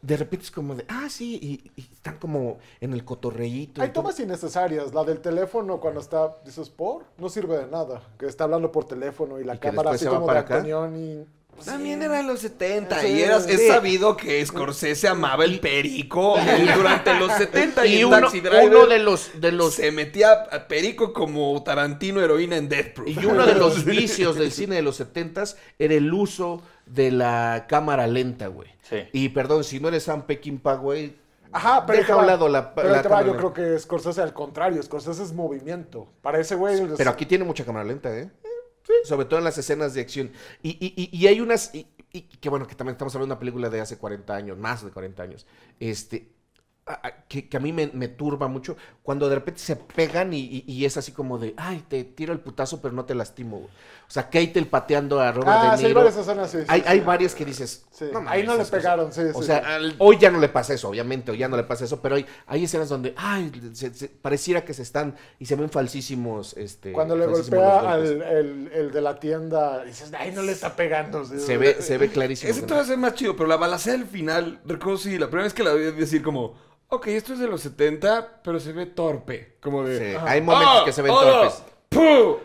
De repente es como de, ah, sí, y, y están como en el cotorreíto. y Hay todo. tomas innecesarias. La del teléfono cuando está, dices, por, no sirve de nada. Que está hablando por teléfono y la Y cámara así como para de acá. Antonioni. También era en los 70 Sí, y eras, es sí. sabido que Scorsese amaba el perico y durante los 70 y, Y uno, Taxi Driver uno de los, de los se metía a perico como Tarantino heroína en Death Proof. Y uno de los vicios del cine de los setentas era el uso de la cámara lenta, güey. Sí. Y perdón, si no eres Sam Peckinpah, güey, Ajá, pero deja a un lado la, Pero la ahí te va, cámara yo lenta. creo que Scorsese al contrario, Scorsese es movimiento. Para ese güey. es- Pero aquí tiene mucha cámara lenta, ¿eh? Sobre todo en las escenas de acción. Y, y- y- hay unas... Y, y que bueno, que también estamos hablando de una película de hace 40 años, más de 40 años. Este... Que, a mí me, me turba mucho cuando de repente se pegan y es así como de, ay, te tiro el putazo, pero no te lastimo. Güey". O sea, Keitel pateando a Robert Ah, De sí, hay Niro. varias escenas, sí. sí, hay, sí. hay varias que dices, Sí. "No mames, Ahí no le esas cosas". pegaron, sí, O sí, sea, sí. hoy ya no le pasa eso, obviamente, hoy ya no le pasa eso, pero hay, hay escenas donde, ay, se- se- pareciera que se están y se ven falsísimos. Este, Cuando le golpea al el, el de la tienda, dices, ay, no le está pegando. sí. Se ve, se ve clarísimo. Ese que te va a ser más chido, pero la balacera al final, recuerdo sí, la primera vez que la vi decir como, ok, esto es de los 70, pero se ve torpe. Como de... Sí, "Ah, hay momentos ah, que se ven ah, torpes.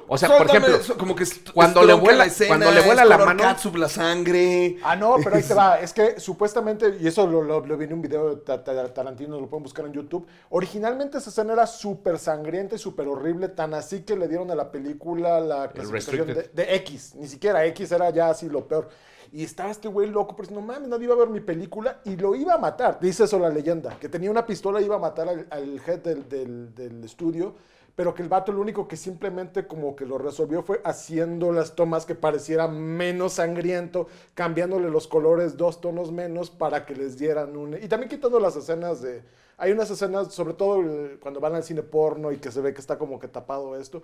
O sea, por ejemplo, eso", como que cuando le vuela- la escena, cuando le vuela la mano- catsup, la sangre. Ah, no, pero ahí te va. Es que supuestamente, y eso lo, lo, lo vi en un video de Ta- Ta- Tarantino, lo pueden buscar en YouTube. Originalmente esa escena era súper sangrienta y súper horrible, tan así que le dieron a la película la clasificación de, X. Ni siquiera X era ya así lo peor. Y estaba este güey loco, pero no mames, nadie iba a ver mi película y lo iba a matar. Dice eso la leyenda, que tenía una pistola y iba a matar al, al head del, del- del estudio, pero que el vato lo único que simplemente como que lo resolvió fue haciendo las tomas que pareciera menos sangriento, cambiándole los colores dos tonos menos para que les dieran un... Y también quitando las escenas de... Hay unas escenas, sobre todo cuando van al cine porno y que se ve que está como que tapado esto,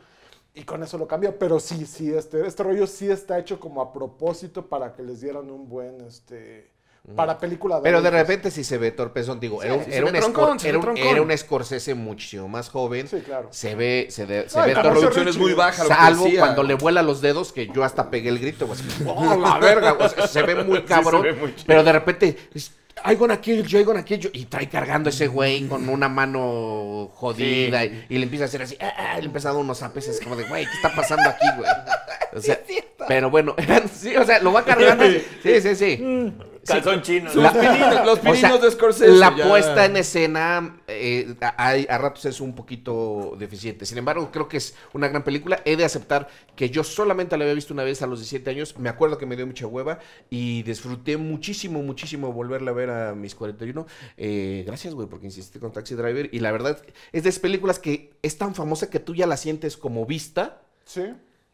y con eso lo cambia, pero sí, sí, este, este rollo sí está hecho como a propósito para que les dieran un buen, este, para película de Pero de repente sí se ve torpezón, digo, Sí, era, un, era, un troncón, era un- era un Scorsese muchísimo más joven. Sí, claro. Se ve, se, de- se ve la producción es muy baja, lo Salvo cuando le vuela los dedos, que yo hasta pegué el grito, así, ¡oh, la verga! se ve muy cabrón, ve muy chido. pero de repente, I gonna kill you, I gonna kill you", y trae cargando ese güey con una mano jodida, y, y le empieza a hacer así, ah, ah, le empieza a dar unos apes, es como de, güey, ¿qué está pasando aquí, güey? O sea, pero bueno, sí, o sea, lo va cargando, sí, sí, sí. Calzón chino. Sus ¿no? pininos, los O sea, pininos de Scorsese. La ya. puesta en escena eh, a, a ratos es un poquito deficiente. Sin embargo, creo que es una gran película. He de aceptar que yo solamente la había visto una vez a los 17 años. Me acuerdo que me dio mucha hueva y disfruté muchísimo, muchísimo volverla a ver a mis 41. Eh, gracias, güey, porque insistí con Taxi Driver. Y la verdad, es de esas películas que es tan famosa que tú ya la sientes como vista. Sí.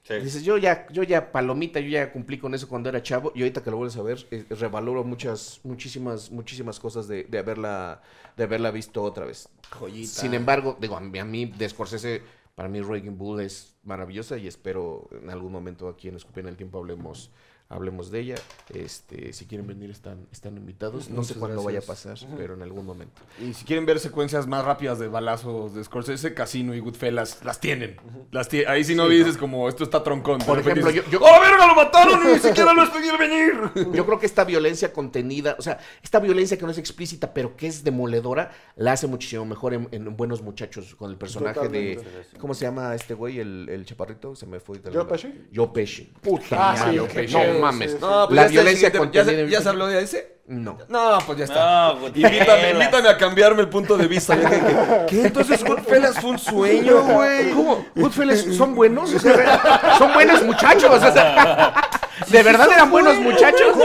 Sí. Dices, yo ya, yo ya, palomita, yo ya cumplí con eso cuando era chavo, y ahorita que lo vuelves a ver, eh, revaloro muchas, muchísimas, muchísimas cosas de, de haberla, de haberla visto otra vez. Joyita. Sin embargo, digo, a mí, a mí de Scorsese, Para mí Raging Bull es maravillosa y espero en algún momento aquí en Escupiendo el Tiempo hablemos hablemos de ella. Este, si quieren venir están, están invitados. No sé cuándo vaya a pasar, pero en algún momento. Y si quieren ver secuencias más rápidas de balazos de Scorsese, Casino y Goodfellas, las tienen. Las tie- Ahí sí no dices como, esto está troncón. Por ejemplo, dices, yo- yo- ¡Oh, verga, lo mataron! y Ni siquiera lo estoy venir. Yo creo que esta violencia contenida, o sea, esta violencia que no es explícita, pero que es demoledora, la hace muchísimo mejor en, en Buenos Muchachos con el personaje de. ¿Cómo se llama este güey? El, el chaparrito. Se me fue. ¿Joe Pesci? Joe Pesci. Puta. Ah, sí, madre, Joe Pesci. No Sí, mames. sí, sí. No, pues La ya está el violencia contenida ¿Ya, se- ¿Ya se habló de ese? No. No, pues ya está. No, invítame, Goodfellas. invítame a cambiarme el punto de vista. Ya que- que- ¿Qué? Entonces Goodfellas fue un sueño, güey. ¿Cómo? ¿Goodfellas son buenos? O sea, son buenos muchachos. o sea, ¿De verdad eran buenos muchachos?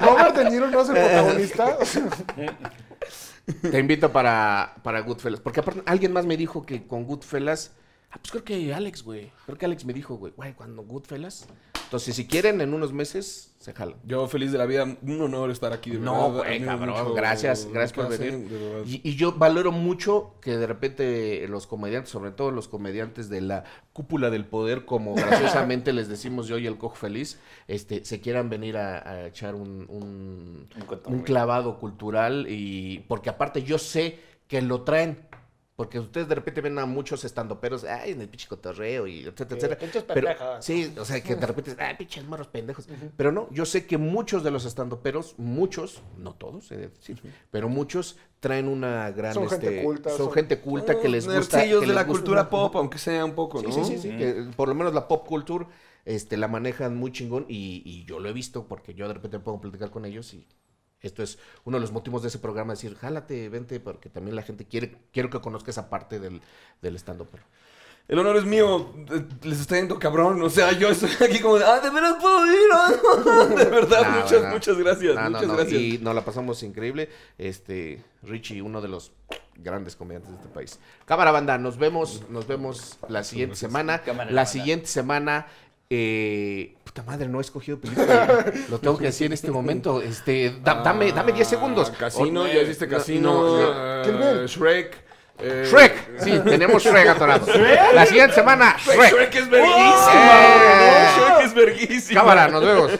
Robert De Niro no es el protagonista. Te invito para, para Goodfellas. Porque aparte, alguien más me dijo que con Goodfellas. Ah, pues creo que Alex, güey. Creo que Alex me dijo, güey, güey, cuando Goodfellas. Entonces, si quieren, en unos meses se jalan. Yo feliz de la vida, un honor estar aquí. De No, verdad, güey, cabrón. mucho gracias, gracias por venir. Y, y yo valoro mucho que de repente los comediantes, sobre todo los comediantes de la cúpula del poder, como graciosamente les decimos yo y el cojo feliz, este, se quieran venir a, a echar un, un, un clavado cultural y porque aparte yo sé que lo traen. Porque ustedes de repente ven a muchos estandoperos, ay, en el pinche cotorreo y etcétera, Sí, etcétera. Pero, sí, o sea, que de repente, ay, pinches morros pendejos. Pero no, yo sé que muchos de los estandoperos, muchos, no todos, he de decir, pero muchos traen una gran, Son gente este, culta, son son- gente culta que les gusta. Que de les la gusta- cultura pop, aunque sea un poco, Sí, ¿no? sí, sí, sí, que por lo menos la pop culture este, la manejan muy chingón y, y yo lo he visto porque yo de repente puedo platicar con ellos y esto es uno de los motivos de ese programa, decir, jálate, vente, porque también la gente quiere, quiero que conozca esa parte del, del stand-up. El honor es mío, eh, les está yendo cabrón, o sea, yo estoy aquí como de, ah, de veras puedo ir, ah?" de verdad, muchas, muchas gracias, no, muchas no, gracias. Y nos la pasamos increíble. Este, Richie, uno de los grandes comediantes de este país. Cámara banda, nos vemos, nos vemos la siguiente semana. Cámara la banda. siguiente semana. Eh, puta madre, no he escogido película. Lo tengo que decir en este momento. Este, da- dame, dame 10 segundos. Ah, Casino, O- ya hiciste no, Casino, no, eh. Shrek. eh, Shrek, sí, tenemos Shrek atorado. La siguiente semana, Shrek, Shrek. Es verguísima, Eh. Shrek es verguísima. Cámara, nos vemos.